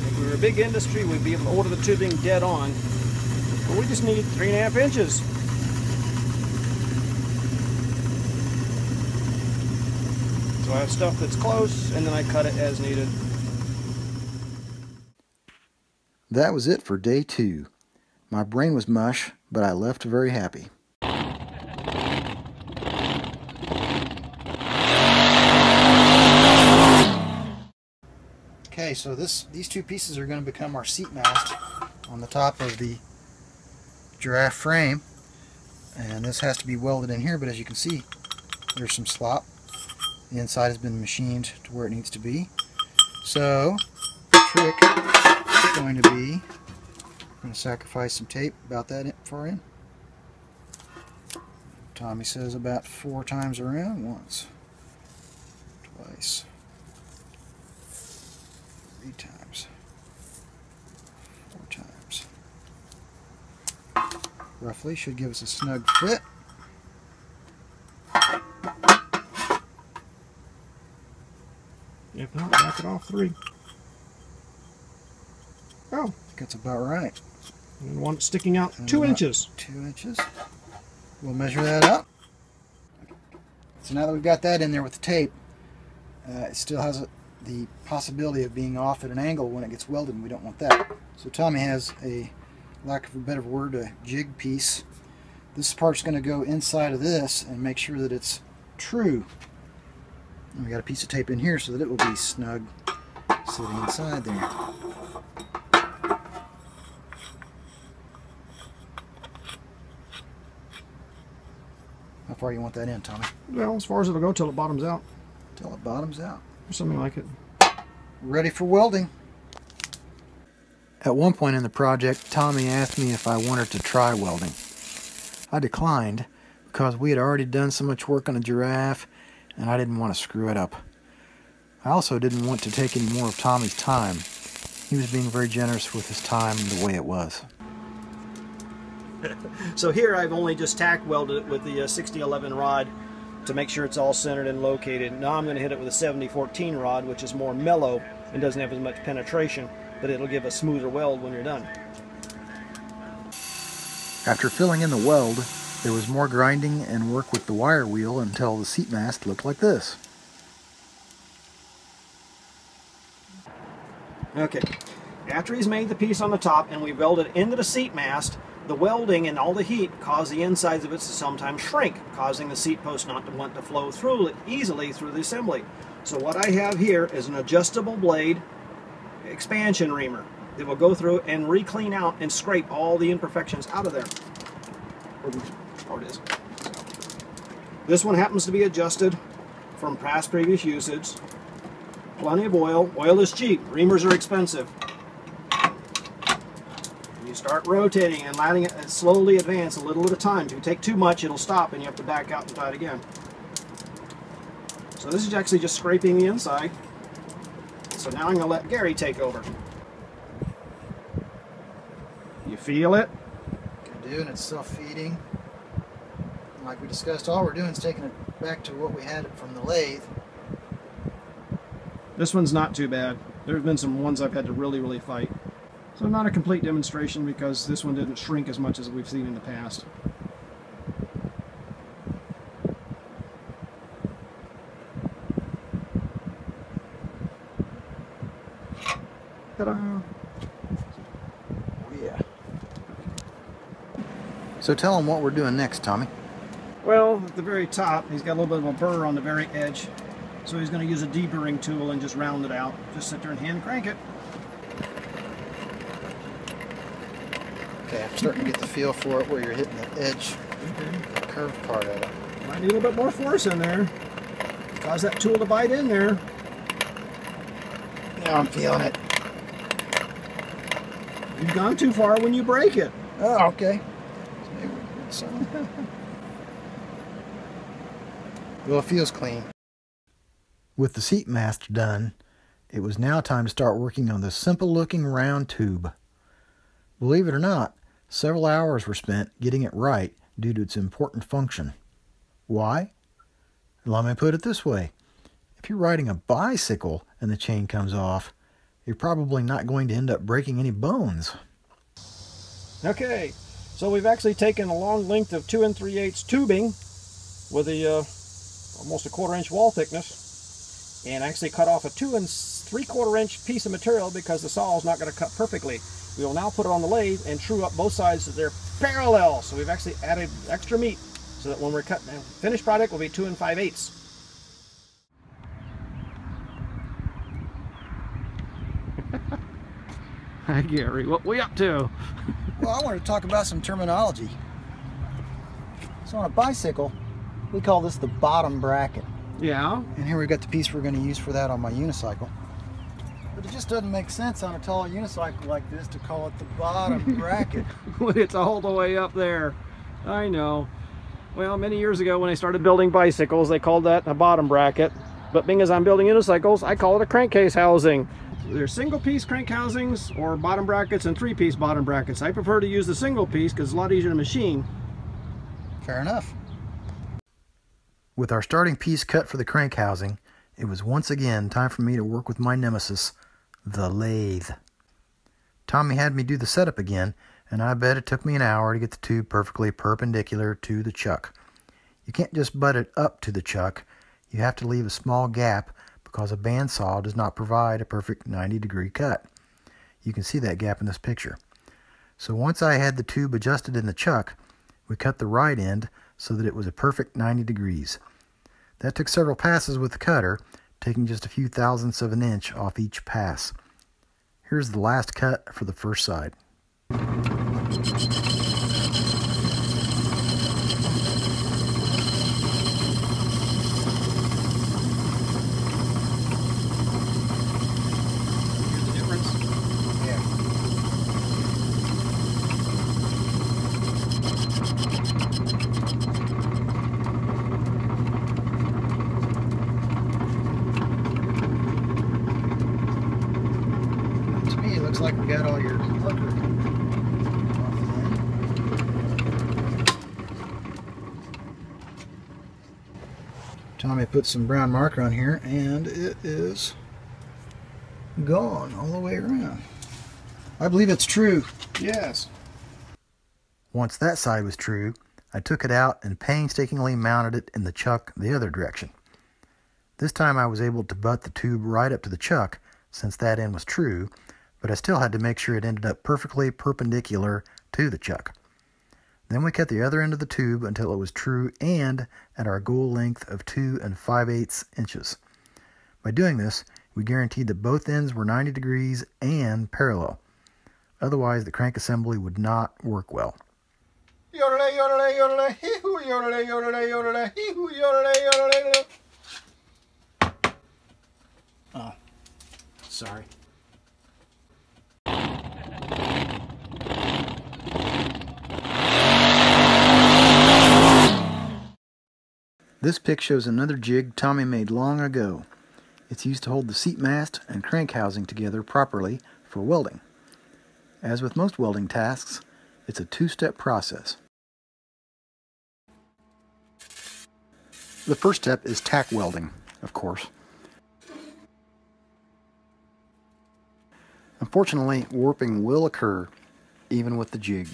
B: If we were a big industry, we'd be able to order the tubing dead on. But we just need three and a half inches. So I have stuff that's close, and then I cut it as needed.
A: That was it for day two. My brain was mush, but I left very happy. Okay, so this these two pieces are going to become our seat mast on the top of the giraffe frame. And this has to be welded in here, but as you can see, there's some slop. The inside has been machined to where it needs to be. So, the trick is going to be, I'm going to sacrifice some tape about that far in. Tommy says about four times around, once, twice, three times, four times. Roughly should give us a snug fit.
B: If not, back it off three. Oh,
A: That's about right.
B: And one sticking out two inches.
F: Two inches. We'll measure that up. So now that we've got that in there with the tape, uh, it still has a, the possibility of being off at an angle when it gets welded, and we don't want that. So Tommy has a, lack of a better word, a jig piece. This part's going to go inside of this and make sure that it's true. And we got a piece of tape in here so that it will be snug sitting inside there. How far you want that in, Tommy?
B: Well, as far as it'll go till it bottoms out,
F: Till it bottoms out.
B: or something like it.
F: Ready for welding.
A: At one point in the project, Tommy asked me if I wanted to try welding. I declined because we had already done so much work on a giraffe and I didn't want to screw it up. I also didn't want to take any more of Tommy's time. He was being very generous with his time the way it was. [laughs]
B: So here I've only just tack welded it with the uh, 6011 rod to make sure it's all centered and located. Now I'm going to hit it with a 7014 rod, which is more mellow and doesn't have as much penetration, but it'll give a smoother weld when you're done.
A: After filling in the weld, there was more grinding and work with the wire wheel until the seat mast looked like this.
B: Okay, after he's made the piece on the top and we weld it into the seat mast, the welding and all the heat cause the insides of it to sometimes shrink, causing the seat post not to want to flow through easily through the assembly. So what I have here is an adjustable blade expansion reamer that will go through and re-clean out and scrape all the imperfections out of there. It is. This one happens to be adjusted from past previous usage. Plenty of oil. Oil is cheap. Reamers are expensive. You start rotating and letting it slowly advance a little at a time. If you take too much, it'll stop and you have to back out and try it again. So this is actually just scraping the inside. So now I'm going to let Gary take over. You feel it?
F: I do, and it's self-feeding. Like we discussed, all we're doing is taking it back to what we had it from the lathe.
B: This one's not too bad. There's been some ones I've had to really, really fight. So not a complete demonstration because this one didn't shrink as much as we've seen in the past. Ta-da!
F: Oh, yeah.
A: So tell them what we're doing next, Tommy.
B: Well, at the very top, he's got a little bit of a burr on the very edge. So he's going to use a deburring tool and just round it out. Just sit there and hand crank it.
F: Okay, I'm starting to get the feel for it where you're hitting the edge, the curved part of it.
B: Might need a little bit more force in there. Cause that tool to bite in there.
F: Now I'm feeling it.
B: You've gone too far when you break it.
F: Oh, okay. [laughs] So maybe we can get some. Well, it feels clean.
A: With the seat mast done, it was now time to start working on this simple looking round tube. Believe it or not, several hours were spent getting it right due to its important function. Why? Let me put it this way. If you're riding a bicycle and the chain comes off, you're probably not going to end up breaking any bones.
B: Okay, so we've actually taken a long length of 2 and 3 eighths tubing with a uh, almost a quarter inch wall thickness and actually cut off a 2 and 3 quarter inch piece of material because the saw is not going to cut perfectly. We will now put it on the lathe and true up both sides so they're parallel. So we've actually added extra meat so that when we're cutting, the uh, finished product will be 2 and 5 eighths. [laughs] Hi Gary, what we up to?
F: Well, I wanted to talk about some terminology. So on a bicycle, we call this the bottom bracket.
B: Yeah.
F: And here we've got the piece we're going to use for that on my unicycle. But it just doesn't make sense on a tall unicycle like this to call it the bottom [laughs] bracket. [laughs]
B: it's all the way up there. I know. Well, many years ago when I started building bicycles, they called that a bottom bracket. But being as I'm building unicycles, I call it a crankcase housing. There's single piece crank housings or bottom brackets and three piece bottom brackets. I prefer to use the single piece because it's a lot easier to machine.
F: Fair enough.
A: With our starting piece cut for the crank housing, it was once again time for me to work with my nemesis, the lathe. Tommy had me do the setup again, and I bet it took me an hour to get the tube perfectly perpendicular to the chuck. You can't just butt it up to the chuck, you have to leave a small gap because a bandsaw does not provide a perfect 90 degree cut. You can see that gap in this picture. So once I had the tube adjusted in the chuck, we cut the right end so that it was a perfect 90 degrees. That took several passes with the cutter, taking just a few thousandths of an inch off each pass. Here's the last cut for the first side.
G: Here's the difference.
F: Yeah. To me, it looks like we got all your marker off the end. Tommy put some brown marker on here, and it is gone all the way around. I believe it's true. Yes.
A: Once that side was true, I took it out and painstakingly mounted it in the chuck the other direction. This time I was able to butt the tube right up to the chuck since that end was true, but I still had to make sure it ended up perfectly perpendicular to the chuck. Then we cut the other end of the tube until it was true and at our goal length of 2 and 5 eighths inches. By doing this, we guaranteed that both ends were 90 degrees and parallel. Otherwise, the crank assembly would not work well.
F: Yodelay, yodelay,
A: This pic shows another jig Tommy made long ago. It's used to hold the seat mast and crank housing together properly for welding. As with most welding tasks, it's a two-step process. The first step is tack welding, of course. Unfortunately, warping will occur even with the jig.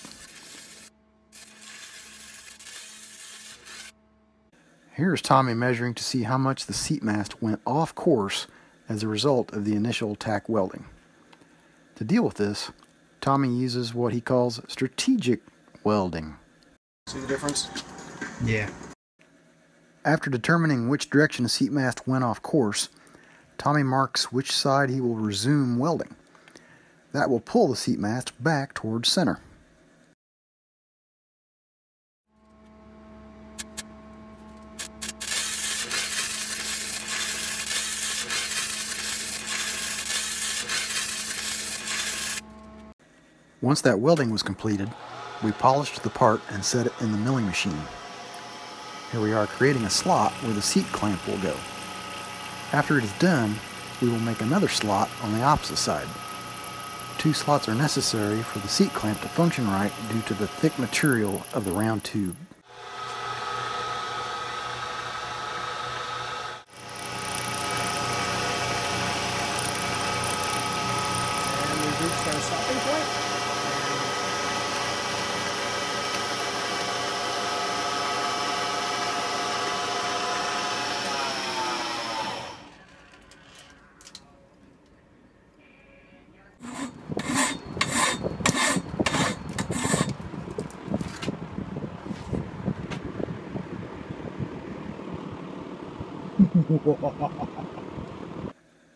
A: Here's Tommy measuring to see how much the seat mast went off course as a result of the initial tack welding. To deal with this, Tommy uses what he calls strategic welding.
G: See the difference?
F: Yeah.
A: After determining which direction the seat mast went off course, Tommy marks which side he will resume welding. That will pull the seat mast back towards center. Once that welding was completed, we polished the part and set it in the milling machine. Here we are creating a slot where the seat clamp will go. After it is done, we will make another slot on the opposite side. Two slots are necessary for the seat clamp to function right due to the thick material of the round tube.
B: And we've reached our stopping point.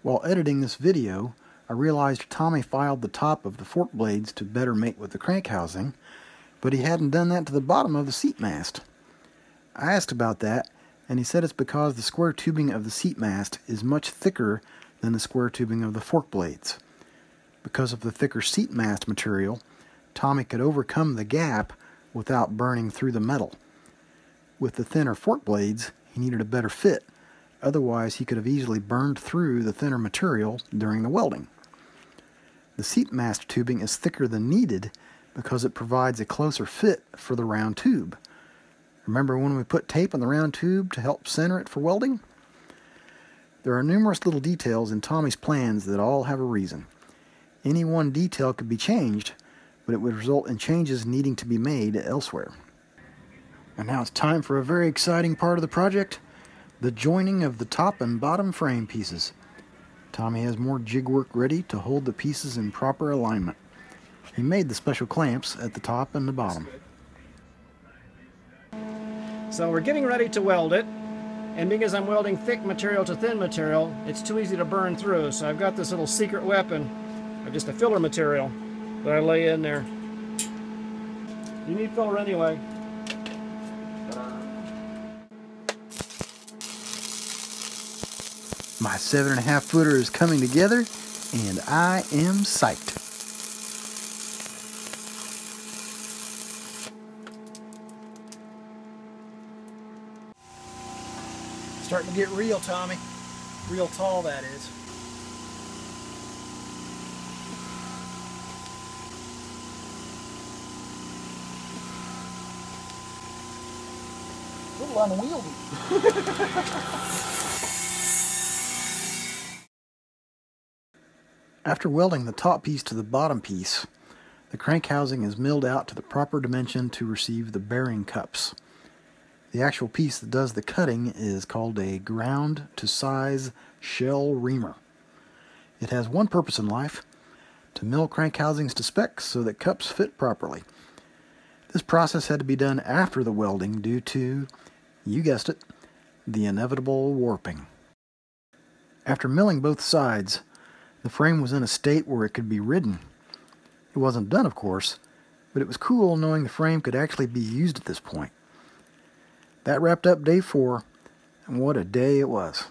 A: While editing this video, I realized Tommy filed the top of the fork blades to better mate with the crank housing, but he hadn't done that to the bottom of the seat mast. I asked about that, and he said it's because the square tubing of the seat mast is much thicker than the square tubing of the fork blades. Because of the thicker seat mast material, Tommy could overcome the gap without burning through the metal. With the thinner fork blades, he needed a better fit, otherwise he could have easily burned through the thinner material during the welding. The seat mast tubing is thicker than needed because it provides a closer fit for the round tube. Remember when we put tape on the round tube to help center it for welding? There are numerous little details in Tommy's plans that all have a reason. Any one detail could be changed, but it would result in changes needing to be made elsewhere. And now it's time for a very exciting part of the project, the joining of the top and bottom frame pieces. Tommy has more jig work ready to hold the pieces in proper alignment. He made the special clamps at the top and the bottom.
B: So we're getting ready to weld it. And because I'm welding thick material to thin material, it's too easy to burn through. So I've got this little secret weapon of just a filler material that I lay in there. You need filler anyway.
A: My seven and a half footer is coming together, and I am psyched.
B: Starting to get real, Tommy. Real tall, that is.
F: A little unwieldy. [laughs]
A: After welding the top piece to the bottom piece, the crank housing is milled out to the proper dimension to receive the bearing cups. The actual piece that does the cutting is called a ground to size shell reamer. It has one purpose in life to mill crank housings to spec so that cups fit properly. This process had to be done after the welding due to, you guessed it, the inevitable warping. After milling both sides, the frame was in a state where it could be ridden. It wasn't done, of course, but it was cool knowing the frame could actually be used at this point. That wrapped up day four, and what a day it was.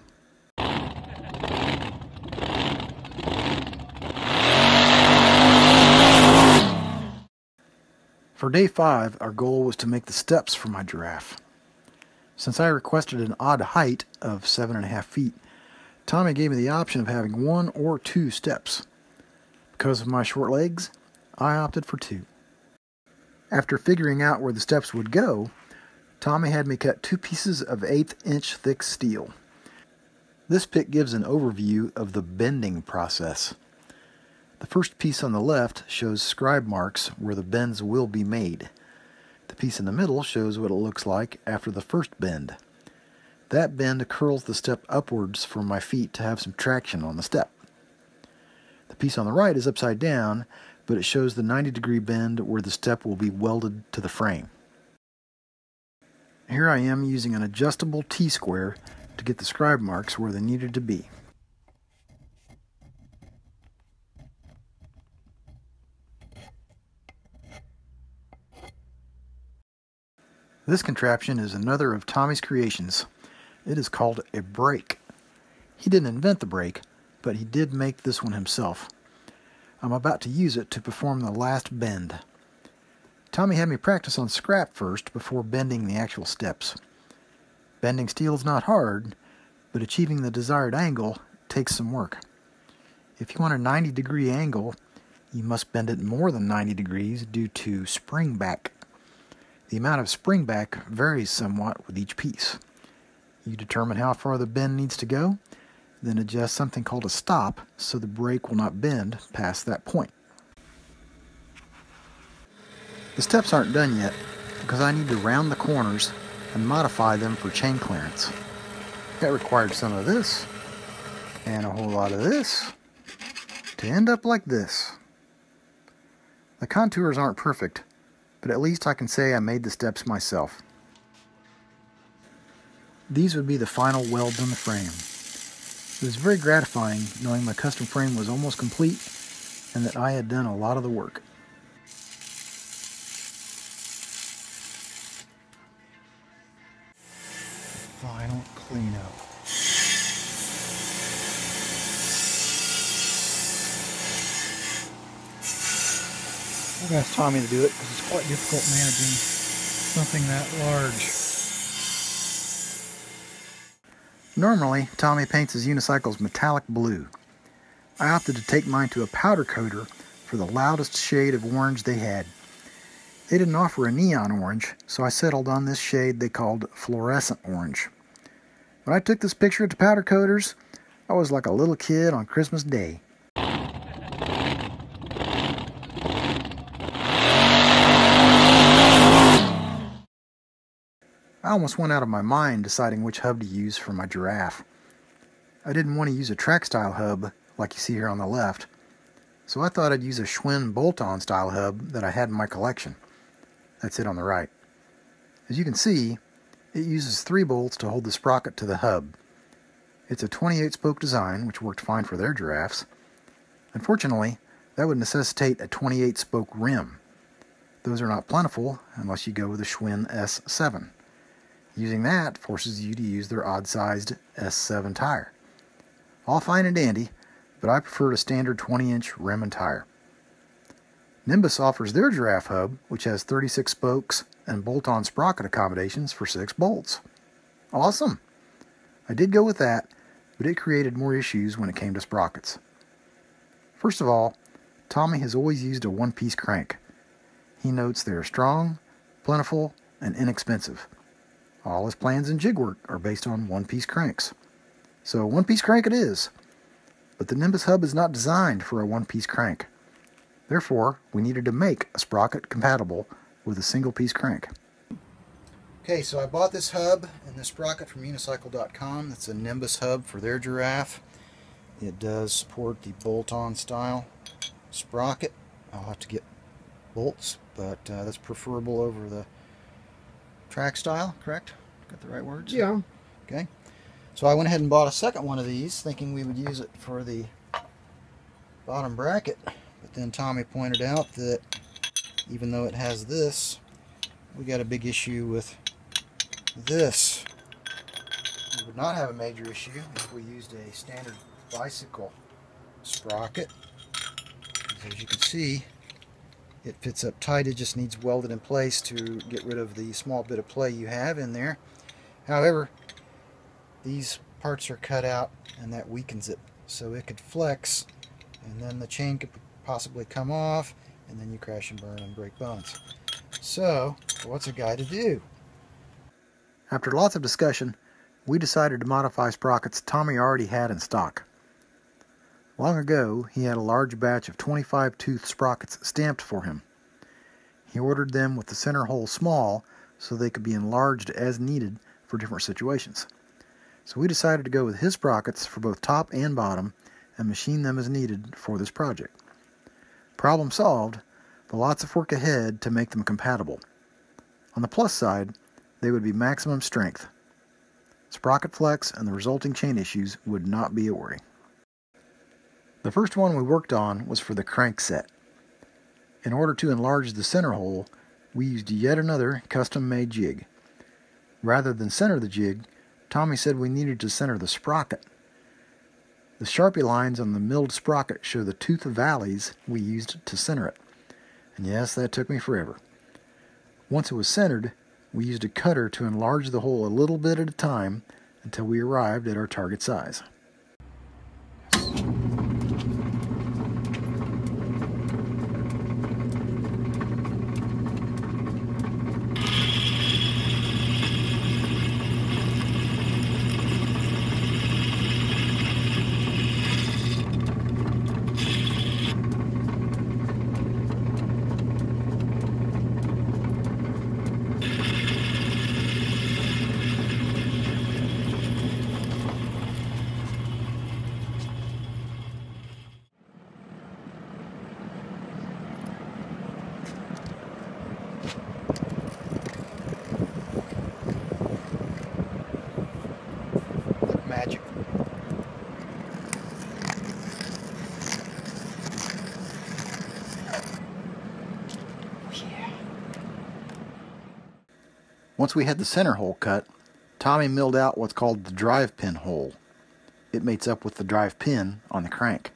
A: For day five, our goal was to make the steps for my giraffe. Since I requested an odd height of seven and a half feet, Tommy gave me the option of having one or two steps. Because of my short legs, I opted for two. After figuring out where the steps would go, Tommy had me cut two pieces of eighth inch thick steel. This pic gives an overview of the bending process. The first piece on the left shows scribe marks where the bends will be made. The piece in the middle shows what it looks like after the first bend. That bend curls the step upwards for my feet to have some traction on the step. The piece on the right is upside down, but it shows the 90 degree bend where the step will be welded to the frame. Here I am using an adjustable T-square to get the scribe marks where they needed to be. This contraption is another of Tommy's creations. It is called a brake. He didn't invent the brake, but he did make this one himself. I'm about to use it to perform the last bend. Tommy had me practice on scrap first before bending the actual steps. Bending steel is not hard, but achieving the desired angle takes some work. If you want a 90 degree angle, you must bend it more than 90 degrees due to spring back. The amount of spring back varies somewhat with each piece. You determine how far the bend needs to go, then adjust something called a stop so the brake will not bend past that point. The steps aren't done yet because I need to round the corners and modify them for chain clearance. That required some of this and a whole lot of this to end up like this. The contours aren't perfect, but at least I can say I made the steps myself. These would be the final welds on the frame. It was very gratifying knowing my custom frame was almost complete and that I had done a lot of the work. Final cleanup. I've asked Tommy to do it because it's quite difficult managing something that large. Normally, Tommy paints his unicycles metallic blue. I opted to take mine to a powder coater for the loudest shade of orange they had. They didn't offer a neon orange, so I settled on this shade they called fluorescent orange. When I took this picture at the powder coaters, I was like a little kid on Christmas Day. I almost went out of my mind deciding which hub to use for my giraffe. I didn't want to use a track style hub like you see here on the left, so I thought I'd use a Schwinn bolt-on style hub that I had in my collection. That's it on the right. As you can see, it uses three bolts to hold the sprocket to the hub. It's a 28 spoke design, which worked fine for their giraffes. Unfortunately, that would necessitate a 28 spoke rim. Those are not plentiful unless you go with a Schwinn S7. Using that forces you to use their odd-sized S7 tire. All fine and dandy, but I prefer a standard 20-inch rim and tire. Nimbus offers their giraffe hub, which has 36 spokes and bolt-on sprocket accommodations for 6 bolts. Awesome! I did go with that, but it created more issues when it came to sprockets. First of all, Tommy has always used a one-piece crank. He notes they are strong, plentiful, and inexpensive. All his plans and jig work are based on one-piece cranks. So one-piece crank it is. But the Nimbus hub is not designed for a one-piece crank. Therefore, we needed to make a sprocket compatible with a single-piece crank. Okay, so I bought this hub and this sprocket from unicycle.com. That's a Nimbus hub for their giraffe. It does support the bolt-on style sprocket. I'll have to get bolts, but uh, that's preferable over the track style, correct? Got the right words?
B: Yeah.
A: Okay. So I went ahead and bought a second one of these, thinking we would use it for the bottom bracket. But then Tommy pointed out that even though it has this, we got a big issue with this. We would not have a major issue if we used a standard bicycle sprocket. As you can see, it fits up tight. It just needs welded in place to get rid of the small bit of play you have in there. However, these parts are cut out and that weakens it. So it could flex and then the chain could possibly come off and then you crash and burn and break bones. So, what's a guy to do? After lots of discussion, we decided to modify sprockets Tommy already had in stock. Long ago, he had a large batch of 25 tooth sprockets stamped for him. He ordered them with the center hole small so they could be enlarged as needed for different situations. So we decided to go with his sprockets for both top and bottom and machine them as needed for this project. Problem solved, but lots of work ahead to make them compatible. On the plus side, they would be maximum strength. Sprocket flex and the resulting chain issues would not be a worry. The first one we worked on was for the crank set. In order to enlarge the center hole, we used yet another custom-made jig. Rather than center the jig, Tommy said we needed to center the sprocket. The Sharpie lines on the milled sprocket show the tooth valleys we used to center it. And yes, that took me forever. Once it was centered, we used a cutter to enlarge the hole a little bit at a time until we arrived at our target size. Once we had the center hole cut, Tommy milled out what's called the drive pin hole. It mates up with the drive pin on the crank.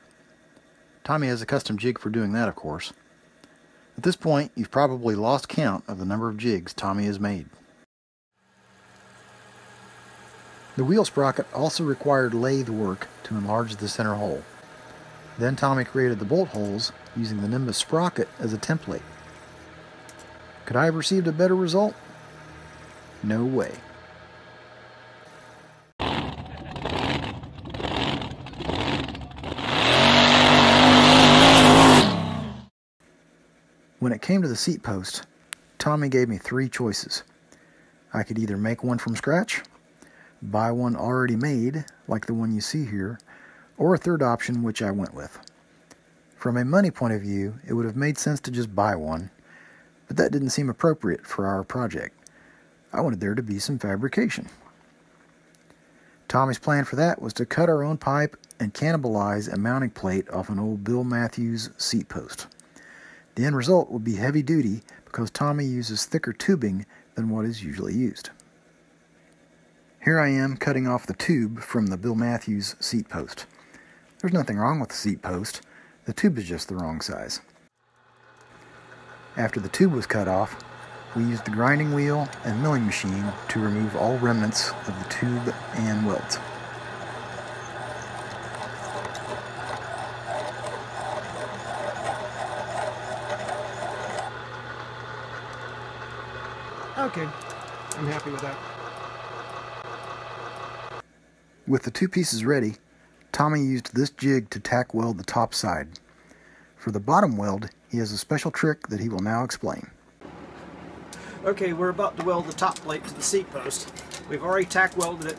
A: Tommy has a custom jig for doing that, of course. At this point, you've probably lost count of the number of jigs Tommy has made. The wheel sprocket also required lathe work to enlarge the center hole. Then Tommy created the bolt holes using the Nimbus sprocket as a template. Could I have received a better result? No way. When it came to the seat post, Tommy gave me three choices. I could either make one from scratch, buy one already made, like the one you see here, or a third option, which I went with. From a money point of view, it would have made sense to just buy one, but that didn't seem appropriate for our project. I wanted there to be some fabrication. Tommy's plan for that was to cut our own pipe and cannibalize a mounting plate off an old Bill Matthews seat post. The end result would be heavy duty because Tommy uses thicker tubing than what is usually used. Here I am cutting off the tube from the Bill Matthews seat post. There's nothing wrong with the seat post, the tube is just the wrong size. After the tube was cut off, we used the grinding wheel and milling machine to remove all remnants of the tube and welds.
B: Okay, I'm happy with that.
A: With the two pieces ready, Tommy used this jig to tack weld the top side. For the bottom weld, he has a special trick that he will now explain.
B: Okay, we're about to weld the top plate to the seat post. We've already tack welded it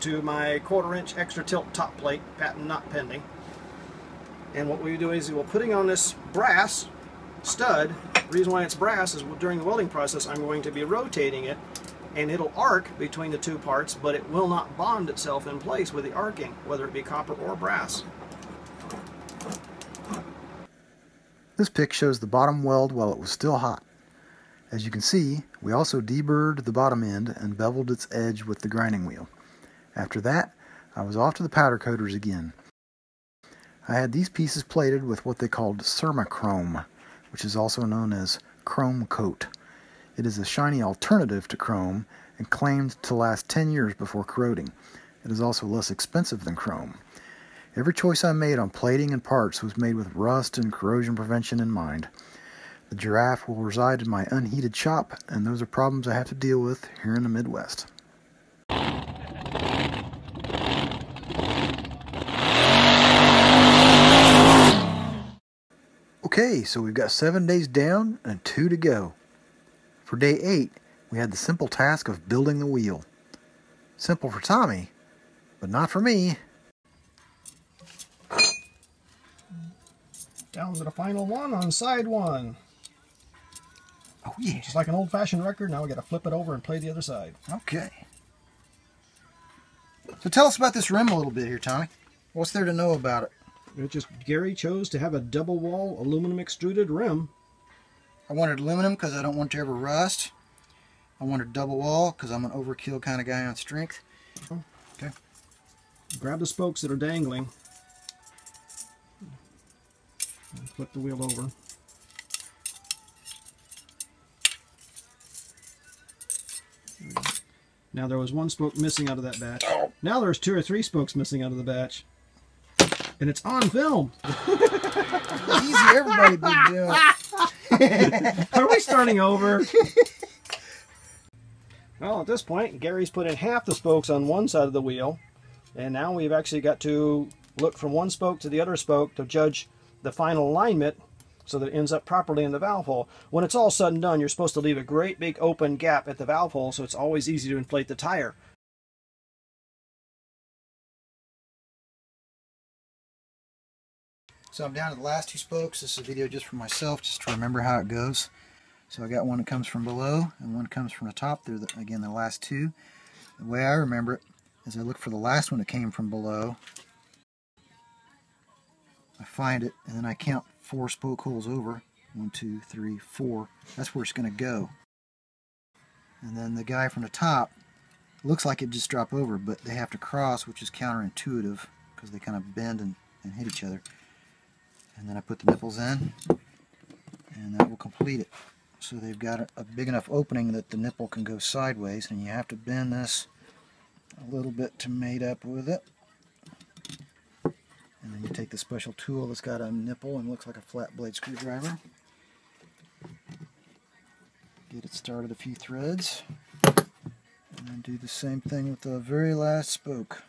B: to my quarter inch extra tilt top plate, patent not pending. And what we do is we're putting on this brass stud. The reason why it's brass is during the welding process I'm going to be rotating it and it'll arc between the two parts, but it will not bond itself in place with the arcing, whether it be copper or brass.
A: This pic shows the bottom weld while it was still hot. As you can see, we also deburred the bottom end and beveled its edge with the grinding wheel. After that, I was off to the powder coaters again. I had these pieces plated with what they called Sermachrome, which is also known as chrome coat. It is a shiny alternative to chrome and claimed to last 10 years before corroding. It is also less expensive than chrome. Every choice I made on plating and parts was made with rust and corrosion prevention in mind. The giraffe will reside in my unheated shop, and those are problems I have to deal with here in the Midwest. Okay, so we've got seven days down and two to go. For day eight, we had the simple task of building the wheel. Simple for Tommy, but not for me.
B: Down to the final one on side one.
A: Oh, yeah.
B: Just like an old-fashioned record, now we got to flip it over and play the other side.
A: Okay. So tell us about this rim a little bit here, Tommy. What's there to know about it?
B: It just Gary chose to have a double wall aluminum extruded rim.
A: I wanted aluminum because I don't want to ever rust. I wanted double wall because I'm an overkill kind of guy on strength. Okay.
B: Grab the spokes that are dangling. And flip the wheel over. Now there was one spoke missing out of that batch. Now there's two or three spokes missing out of the batch. And it's on film. [laughs]
A: Easy, everybody been doing. [laughs]
B: Are we starting over? well, at this point, Gary's put in half the spokes on one side of the wheel. And now we've actually got to look from one spoke to the other spoke to judge the final alignment so that it ends up properly in the valve hole. When it's all said and done, you're supposed to leave a great big open gap at the valve hole so it's always easy to inflate the tire.
A: So I'm down to the last two spokes. This is a video just for myself, just to remember how it goes. So I got one that comes from below and one comes from the top. They're, the, again, the last two. The way I remember it is I look for the last one that came from below. I find it, and then I count four spoke holes over. One, two, three, four. That's where it's going to go. And then the guy from the top looks like it just dropped over, but they have to cross, which is counterintuitive because they kind of bend and, and hit each other. And then I put the nipples in, and that will complete it. So they've got a, a big enough opening that the nipple can go sideways, and you have to bend this a little bit to mate up with it. And then you take the special tool that's got a nipple and looks like a flat blade screwdriver. Get it started a few threads. And then do the same thing with the very last spoke.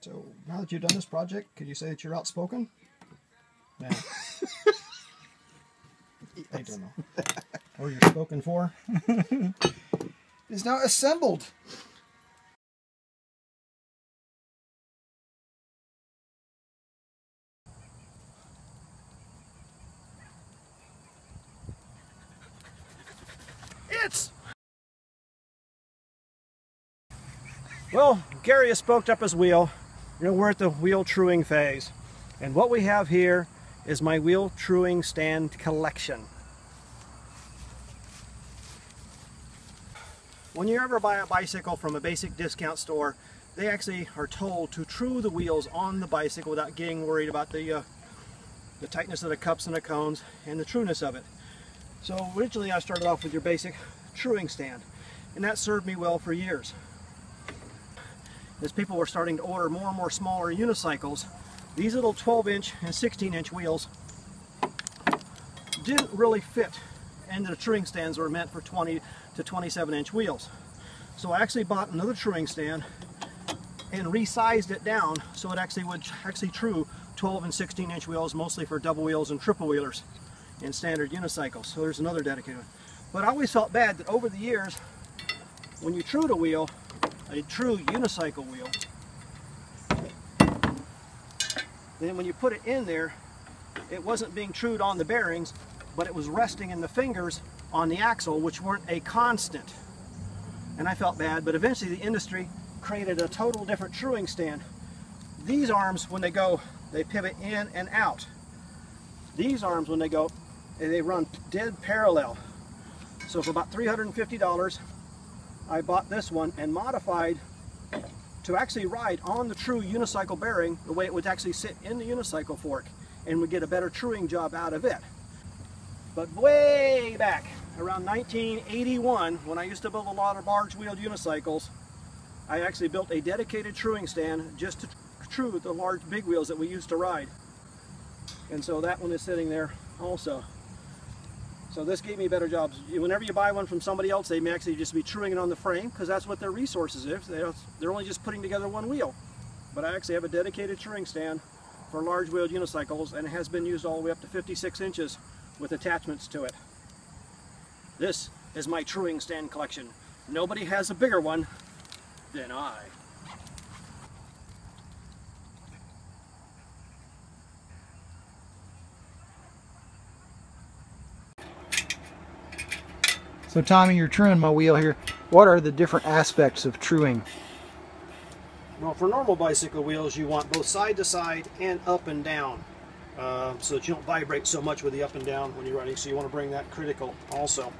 B: So Now that you've done this project, could you say that you're outspoken? Yeah. [laughs] I don't know. [laughs] Or you're spoken for? [laughs]
F: It's now assembled.
B: It's. Well, Gary has spoked up his wheel. You know, we're at the wheel truing phase. And what we have here is my wheel truing stand collection. When you ever buy a bicycle from a basic discount store, they actually are told to true the wheels on the bicycle without getting worried about the, uh, the tightness of the cups and the cones and the trueness of it. So originally I started off with your basic truing stand and that served me well for years. As people were starting to order more and more smaller unicycles, these little 12 inch and 16 inch wheels didn't really fit into the truing stands were meant for 20 to 27 inch wheels. So I actually bought another truing stand and resized it down so it actually would actually true 12 and 16 inch wheels mostly for double wheels and triple wheelers and standard unicycles. So there's another dedicated one. But I always felt bad that over the years, when you trued a wheel, a true unicycle wheel, then when you put it in there, it wasn't being trued on the bearings, but it was resting in the fingers on the axle, which weren't a constant. And I felt bad, but eventually the industry created a total different truing stand. These arms, when they go, they pivot in and out. These arms, when they go, they run dead parallel. So for about $350, I bought this one and modified to actually ride on the true unicycle bearing the way it would actually sit in the unicycle fork and would get a better truing job out of it. But way back, around 1981, when I used to build a lot of large wheeled unicycles, I actually built a dedicated truing stand just to true the large big wheels that we used to ride. And so that one is sitting there also. So this gave me better jobs. Whenever you buy one from somebody else, they may actually just be truing it on the frame because that's what their resources is. They're only just putting together one wheel. But I actually have a dedicated truing stand for large wheeled unicycles and it has been used all the way up to 56 inches with attachments to it. This is my truing stand collection. Nobody has a bigger one than I.
A: So Tommy, you're truing my wheel here. What are the different aspects of truing?
B: Well, for normal bicycle wheels, you want both side to side and up and down uh, so that you don't vibrate so much with the up and down when you're riding. So you want to bring that critical also.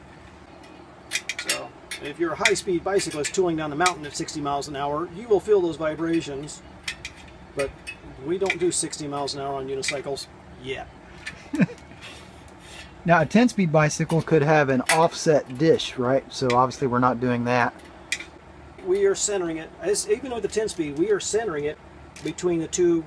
B: So if you're a high-speed bicyclist tooling down the mountain at 60 miles an hour, you will feel those vibrations. But we don't do 60 miles an hour on unicycles yet. [laughs]
A: Now, a 10-speed bicycle could have an offset dish, right? So obviously we're not doing that.
B: We are centering it, as, even with the 10-speed, we are centering it between the two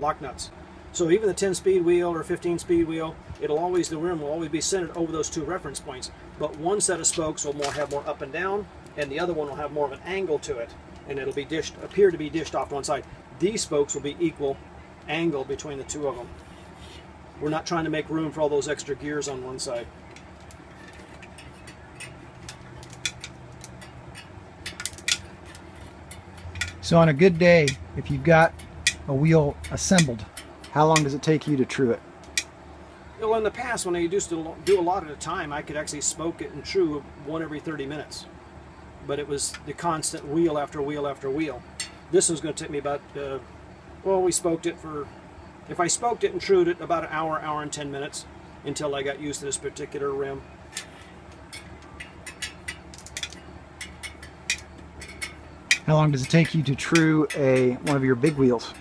B: lock nuts. So even the 10-speed wheel or 15-speed wheel, it'll always, the rim will always be centered over those two reference points. But one set of spokes will more have more up and down, and the other one will have more of an angle to it, and it'll be dished, appear to be dished off one side. These spokes will be equal angle between the two of them. We're not trying to make room for all those extra gears on one side.
A: So on a good day, if you've got a wheel assembled, how long does it take you to true it?
B: Well, in the past, when I used to do a lot at a time, I could actually smoke it and true one every 30 minutes. But it was the constant wheel after wheel after wheel. This was going to take me about, uh, well, we spoked it for if I spoked it and trued it, about an hour, hour and 10 minutes until I got used to this particular rim.
A: How long does it take you to true a one of your big wheels?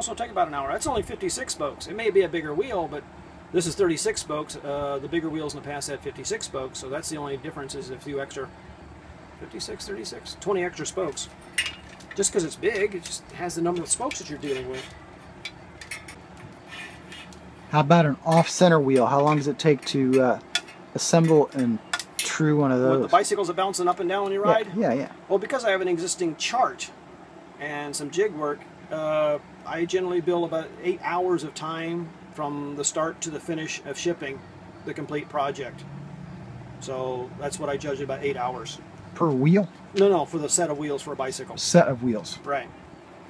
B: Also take about an hour. That's only 56 spokes. It may be a bigger wheel, but this is 36 spokes. Uh, the bigger wheels in the past had 56 spokes, so that's the only difference is a few extra 56, 36, 20 extra spokes. Just because it's big, it just has the number of spokes that you're dealing with.
A: How about an off-center wheel? How long does it take to uh, assemble and true one of those?
B: The bicycles are bouncing up and down when you ride?
A: Yeah, yeah, yeah.
B: Well, because I have an existing chart and some jig work, uh, I generally bill about eight hours of time from the start to the finish of shipping the complete project. So that's what I judge about eight hours.
F: Per wheel?
B: No, no, for the set of wheels for a bicycle.
F: Set of wheels.
B: Right.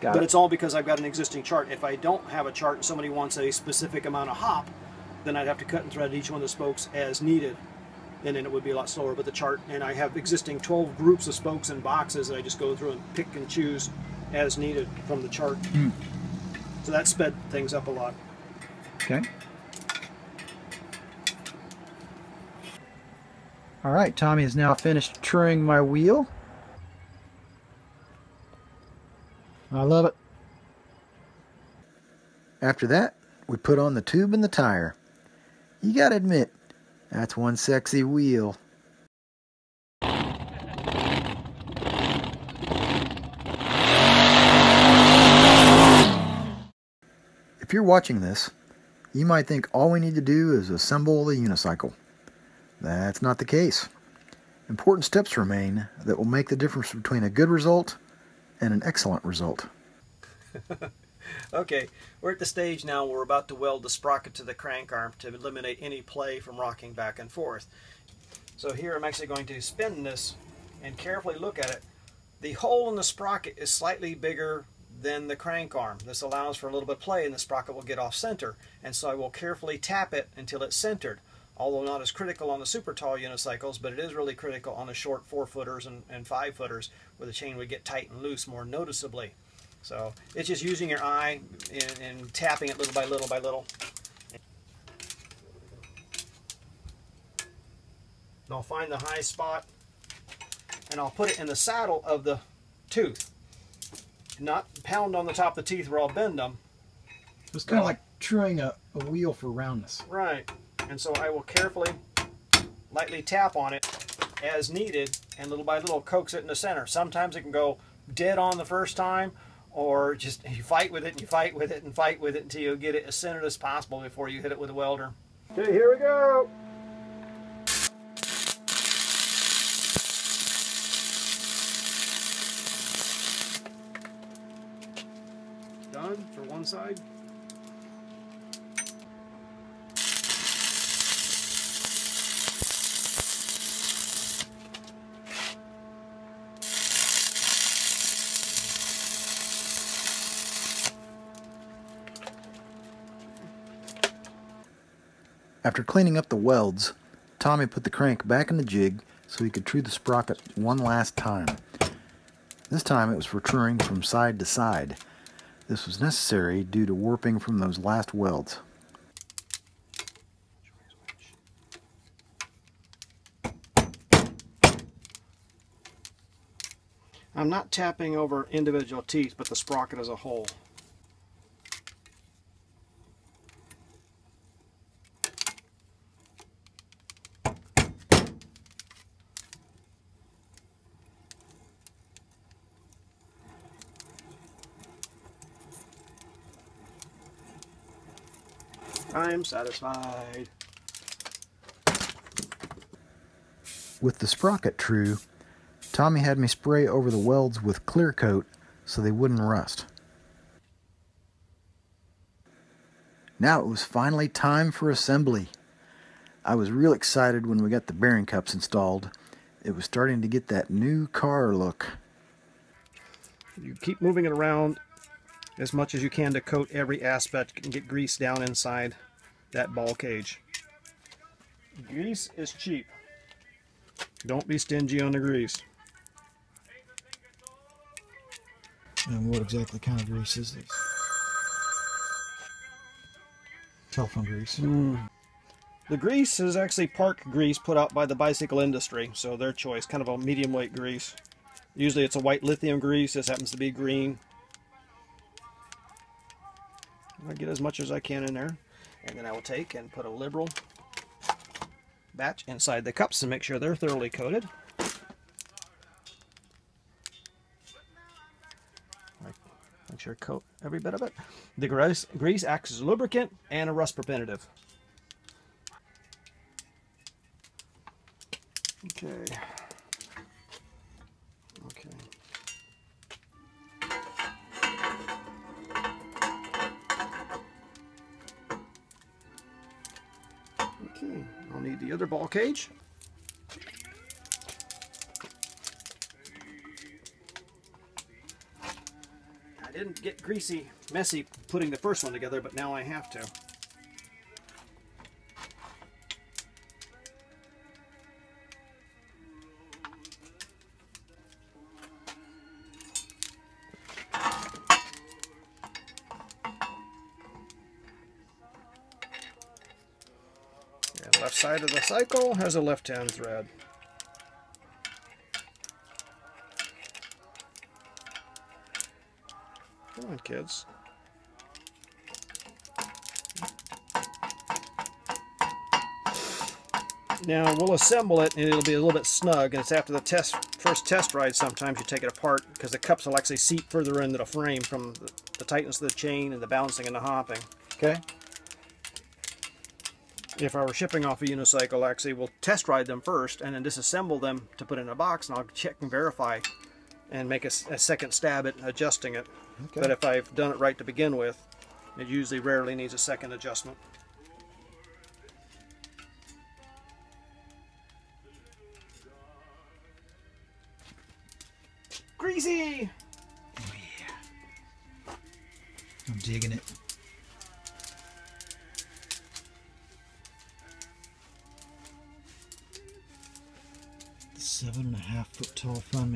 F: Got
B: but
F: it.
B: it's all because I've got an existing chart. If I don't have a chart and somebody wants a specific amount of hop, then I'd have to cut and thread each one of the spokes as needed. And then it would be a lot slower. But the chart, and I have existing 12 groups of spokes and boxes that I just go through and pick and choose as needed from the chart. Hmm. So that sped things up a lot.
F: Okay. All right, Tommy has now finished truing my wheel. I love it.
A: After that, we put on the tube and the tire. You gotta admit, that's one sexy wheel. If you're watching this, you might think all we need to do is assemble the unicycle. That's not the case. Important steps remain that will make the difference between a good result and an excellent result. [laughs]
B: Okay, we're at the stage now where we're about to weld the sprocket to the crank arm to eliminate any play from rocking back and forth. So here I'm actually going to spin this and carefully look at it. The hole in the sprocket is slightly bigger than the crank arm. This allows for a little bit of play and the sprocket will get off center. And so I will carefully tap it until it's centered. Although not as critical on the super tall unicycles, but it is really critical on the short four footers and, and five footers where the chain would get tight and loose more noticeably. So it's just using your eye and, and tapping it little by little by little. And I'll find the high spot and I'll put it in the saddle of the tooth. Not pound on the top of the teeth where I'll bend them.
F: It's kind of like truing a, a wheel for roundness.
B: Right. And so I will carefully, lightly tap on it as needed and little by little coax it in the center. Sometimes it can go dead on the first time or just you fight with it and you fight with it and fight with it until you get it as centered as possible before you hit it with a welder. Okay, here we go. Side.
A: After cleaning up the welds, Tommy put the crank back in the jig so he could true the sprocket one last time. This time it was for from side to side. This was necessary due to warping from those last welds.
B: I'm not tapping over individual teeth, but the sprocket as a whole. I'm satisfied.
A: With the sprocket true, Tommy had me spray over the welds with clear coat so they wouldn't rust. Now it was finally time for assembly. I was real excited when we got the bearing cups installed. It was starting to get that new car look.
B: You keep moving it around as much as you can to coat every aspect and get grease down inside that ball cage. Grease is cheap. Don't be stingy on the grease.
F: And what exactly kind of grease is this? Telephone grease. Hmm.
B: The grease is actually park grease put out by the bicycle industry, so their choice, kind of a medium weight grease. Usually it's a white lithium grease, this happens to be green. I get as much as I can in there, and then I will take and put a liberal batch inside the cups and make sure they're thoroughly coated. Make- sure coat every bit of it. The grease, grease acts as a lubricant and a rust preventative. Cage. I didn't get greasy, messy putting the first one together, but now I have to. Cycle has a left-hand thread. Come on, kids. Now we'll assemble it and it'll be a little bit snug and it's after the test first test ride sometimes you take it apart because the cups will actually seat further into the frame from the, the tightness of the chain and the balancing and the hopping.
H: Okay.
B: If I were shipping off a unicycle, actually we'll test ride them first and then disassemble them to put in a box and I'll check and verify and make a second stab at adjusting it.
H: Okay.
B: But if I've done it right to begin with, it usually rarely needs a second adjustment.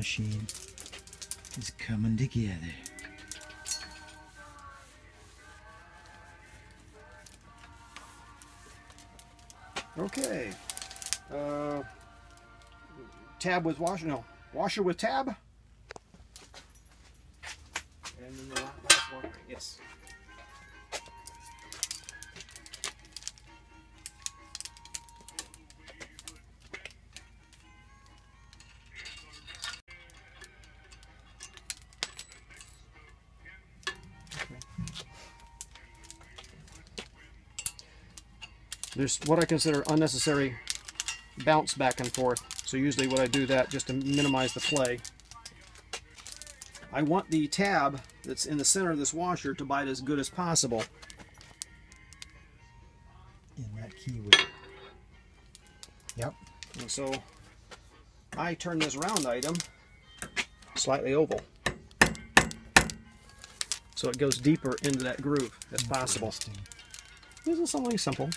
H: Machine is coming together.
B: Okay. Uh, tab with washer, no, washer with tab. And then the last one, yes. There's what I consider unnecessary bounce back and forth. So usually what I do that just to minimize the play. I want the tab that's in the center of this washer to bite as good as possible.
H: In that keyword. Yep.
B: And so I turn this round item slightly oval. So it goes deeper into that groove as possible. This is something simple.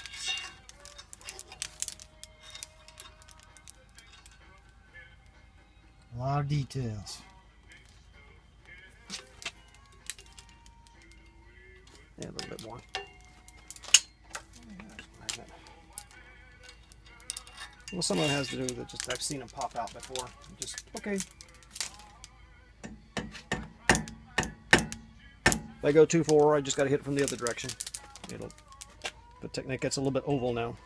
H: Lot of details.
B: Yeah, a little bit more. Well, some of it has to do with it. Just I've seen them pop out before. Just okay. If I go too far, I just got to hit it from the other direction. It'll. The technique gets a little bit oval now.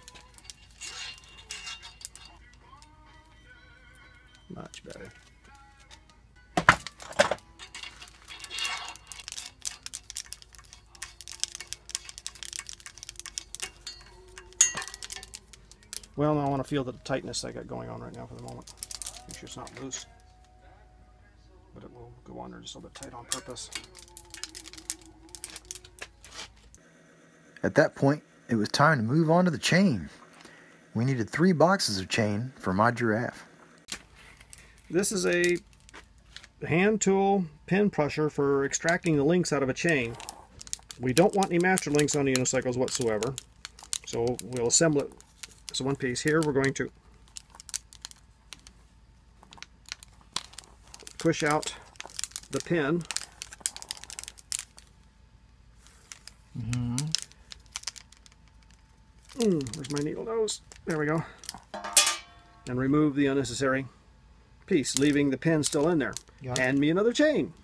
B: Want to feel the tightness I got going on right now for the moment. Make sure it's not loose. But it will go on there just a little bit tight on purpose.
A: At that point, it was time to move on to the chain. We needed three boxes of chain for my giraffe.
B: This is a hand tool pin pusher for extracting the links out of a chain. We don't want any master links on the unicycles whatsoever. So we'll assemble it as one piece. Here we're going to push out the pin. Mm-hmm. where's my needle nose? There we go. And remove the unnecessary piece, leaving the pin still in there. Hand me another chain.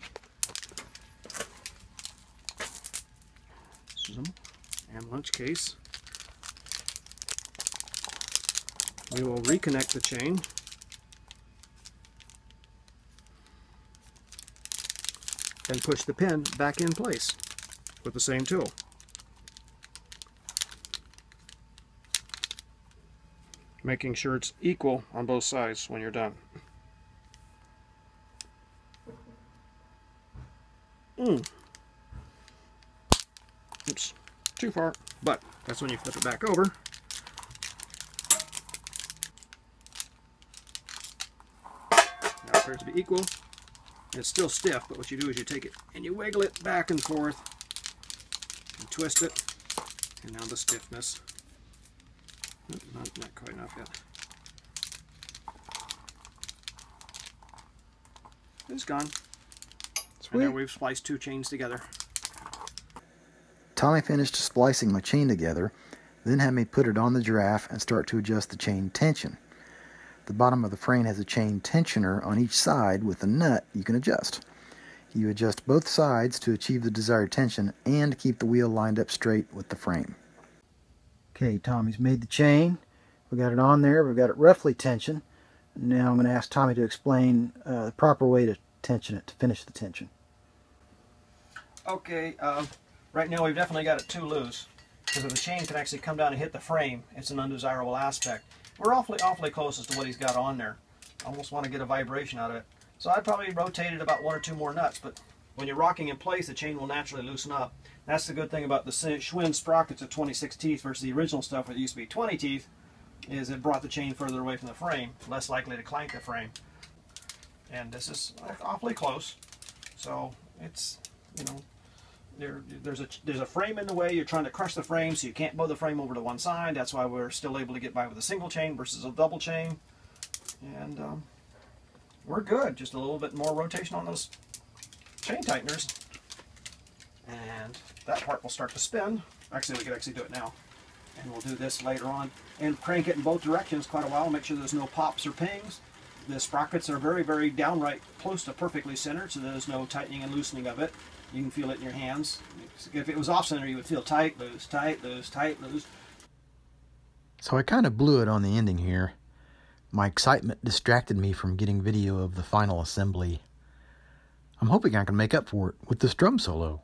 B: And lunch case. We will reconnect the chain. And push the pin back in place with the same tool. Making sure it's equal on both sides when you're done. Mm. Oops, too far. But that's when you flip it back over. Starts to be equal. It's still stiff, but what you do is you take it and you wiggle it back and forth and twist it. And now the stiffness. Not, not quite enough yet. It's gone. Sweet. And there we've spliced two chains together.
A: Tommy finished splicing my chain together, then had me put it on the giraffe and start to adjust the chain tension. The bottom of the frame has a chain tensioner on each side with a nut you can adjust. You adjust both sides to achieve the desired tension and keep the wheel lined up straight with the frame. Okay, Tommy's made the chain. We got it on there. We've got it roughly tensioned. Now I'm going to ask Tommy to explain uh, the proper way to tension it, to finish the tension.
B: Okay, uh, right now we've definitely got it too loose because if the chain can actually come down and hit the frame, it's an undesirable aspect. We're awfully, awfully close as to what he's got on there. I almost want to get a vibration out of it. So I'd probably rotate it about one or two more nuts, but when you're rocking in place, the chain will naturally loosen up. That's the good thing about the Schwinn sprockets of 26 teeth versus the original stuff it used to be 20 teeth, is it brought the chain further away from the frame, less likely to clank the frame. And this is uh, awfully close, so it's, you know, there, there's a there's a frame in the way. You're trying to crush the frame, so you can't bow the frame over to one side. That's why we're still able to get by with a single chain versus a double chain. And um, we're good. Just a little bit more rotation on those chain tighteners. And that part will start to spin. Actually, we could actually do it now. And we'll do this later on. And crank it in both directions quite a while. Make sure there's no pops or pings. The sprockets are very, very downright close to perfectly centered, so there's no tightening and loosening of it. You can feel it in your hands. If it was off center, you would feel tight, loose, tight, loose, tight, loose.
A: So I kind of blew it on the ending here. My excitement distracted me from getting video of the final assembly. I'm hoping I can make up for it with this drum solo.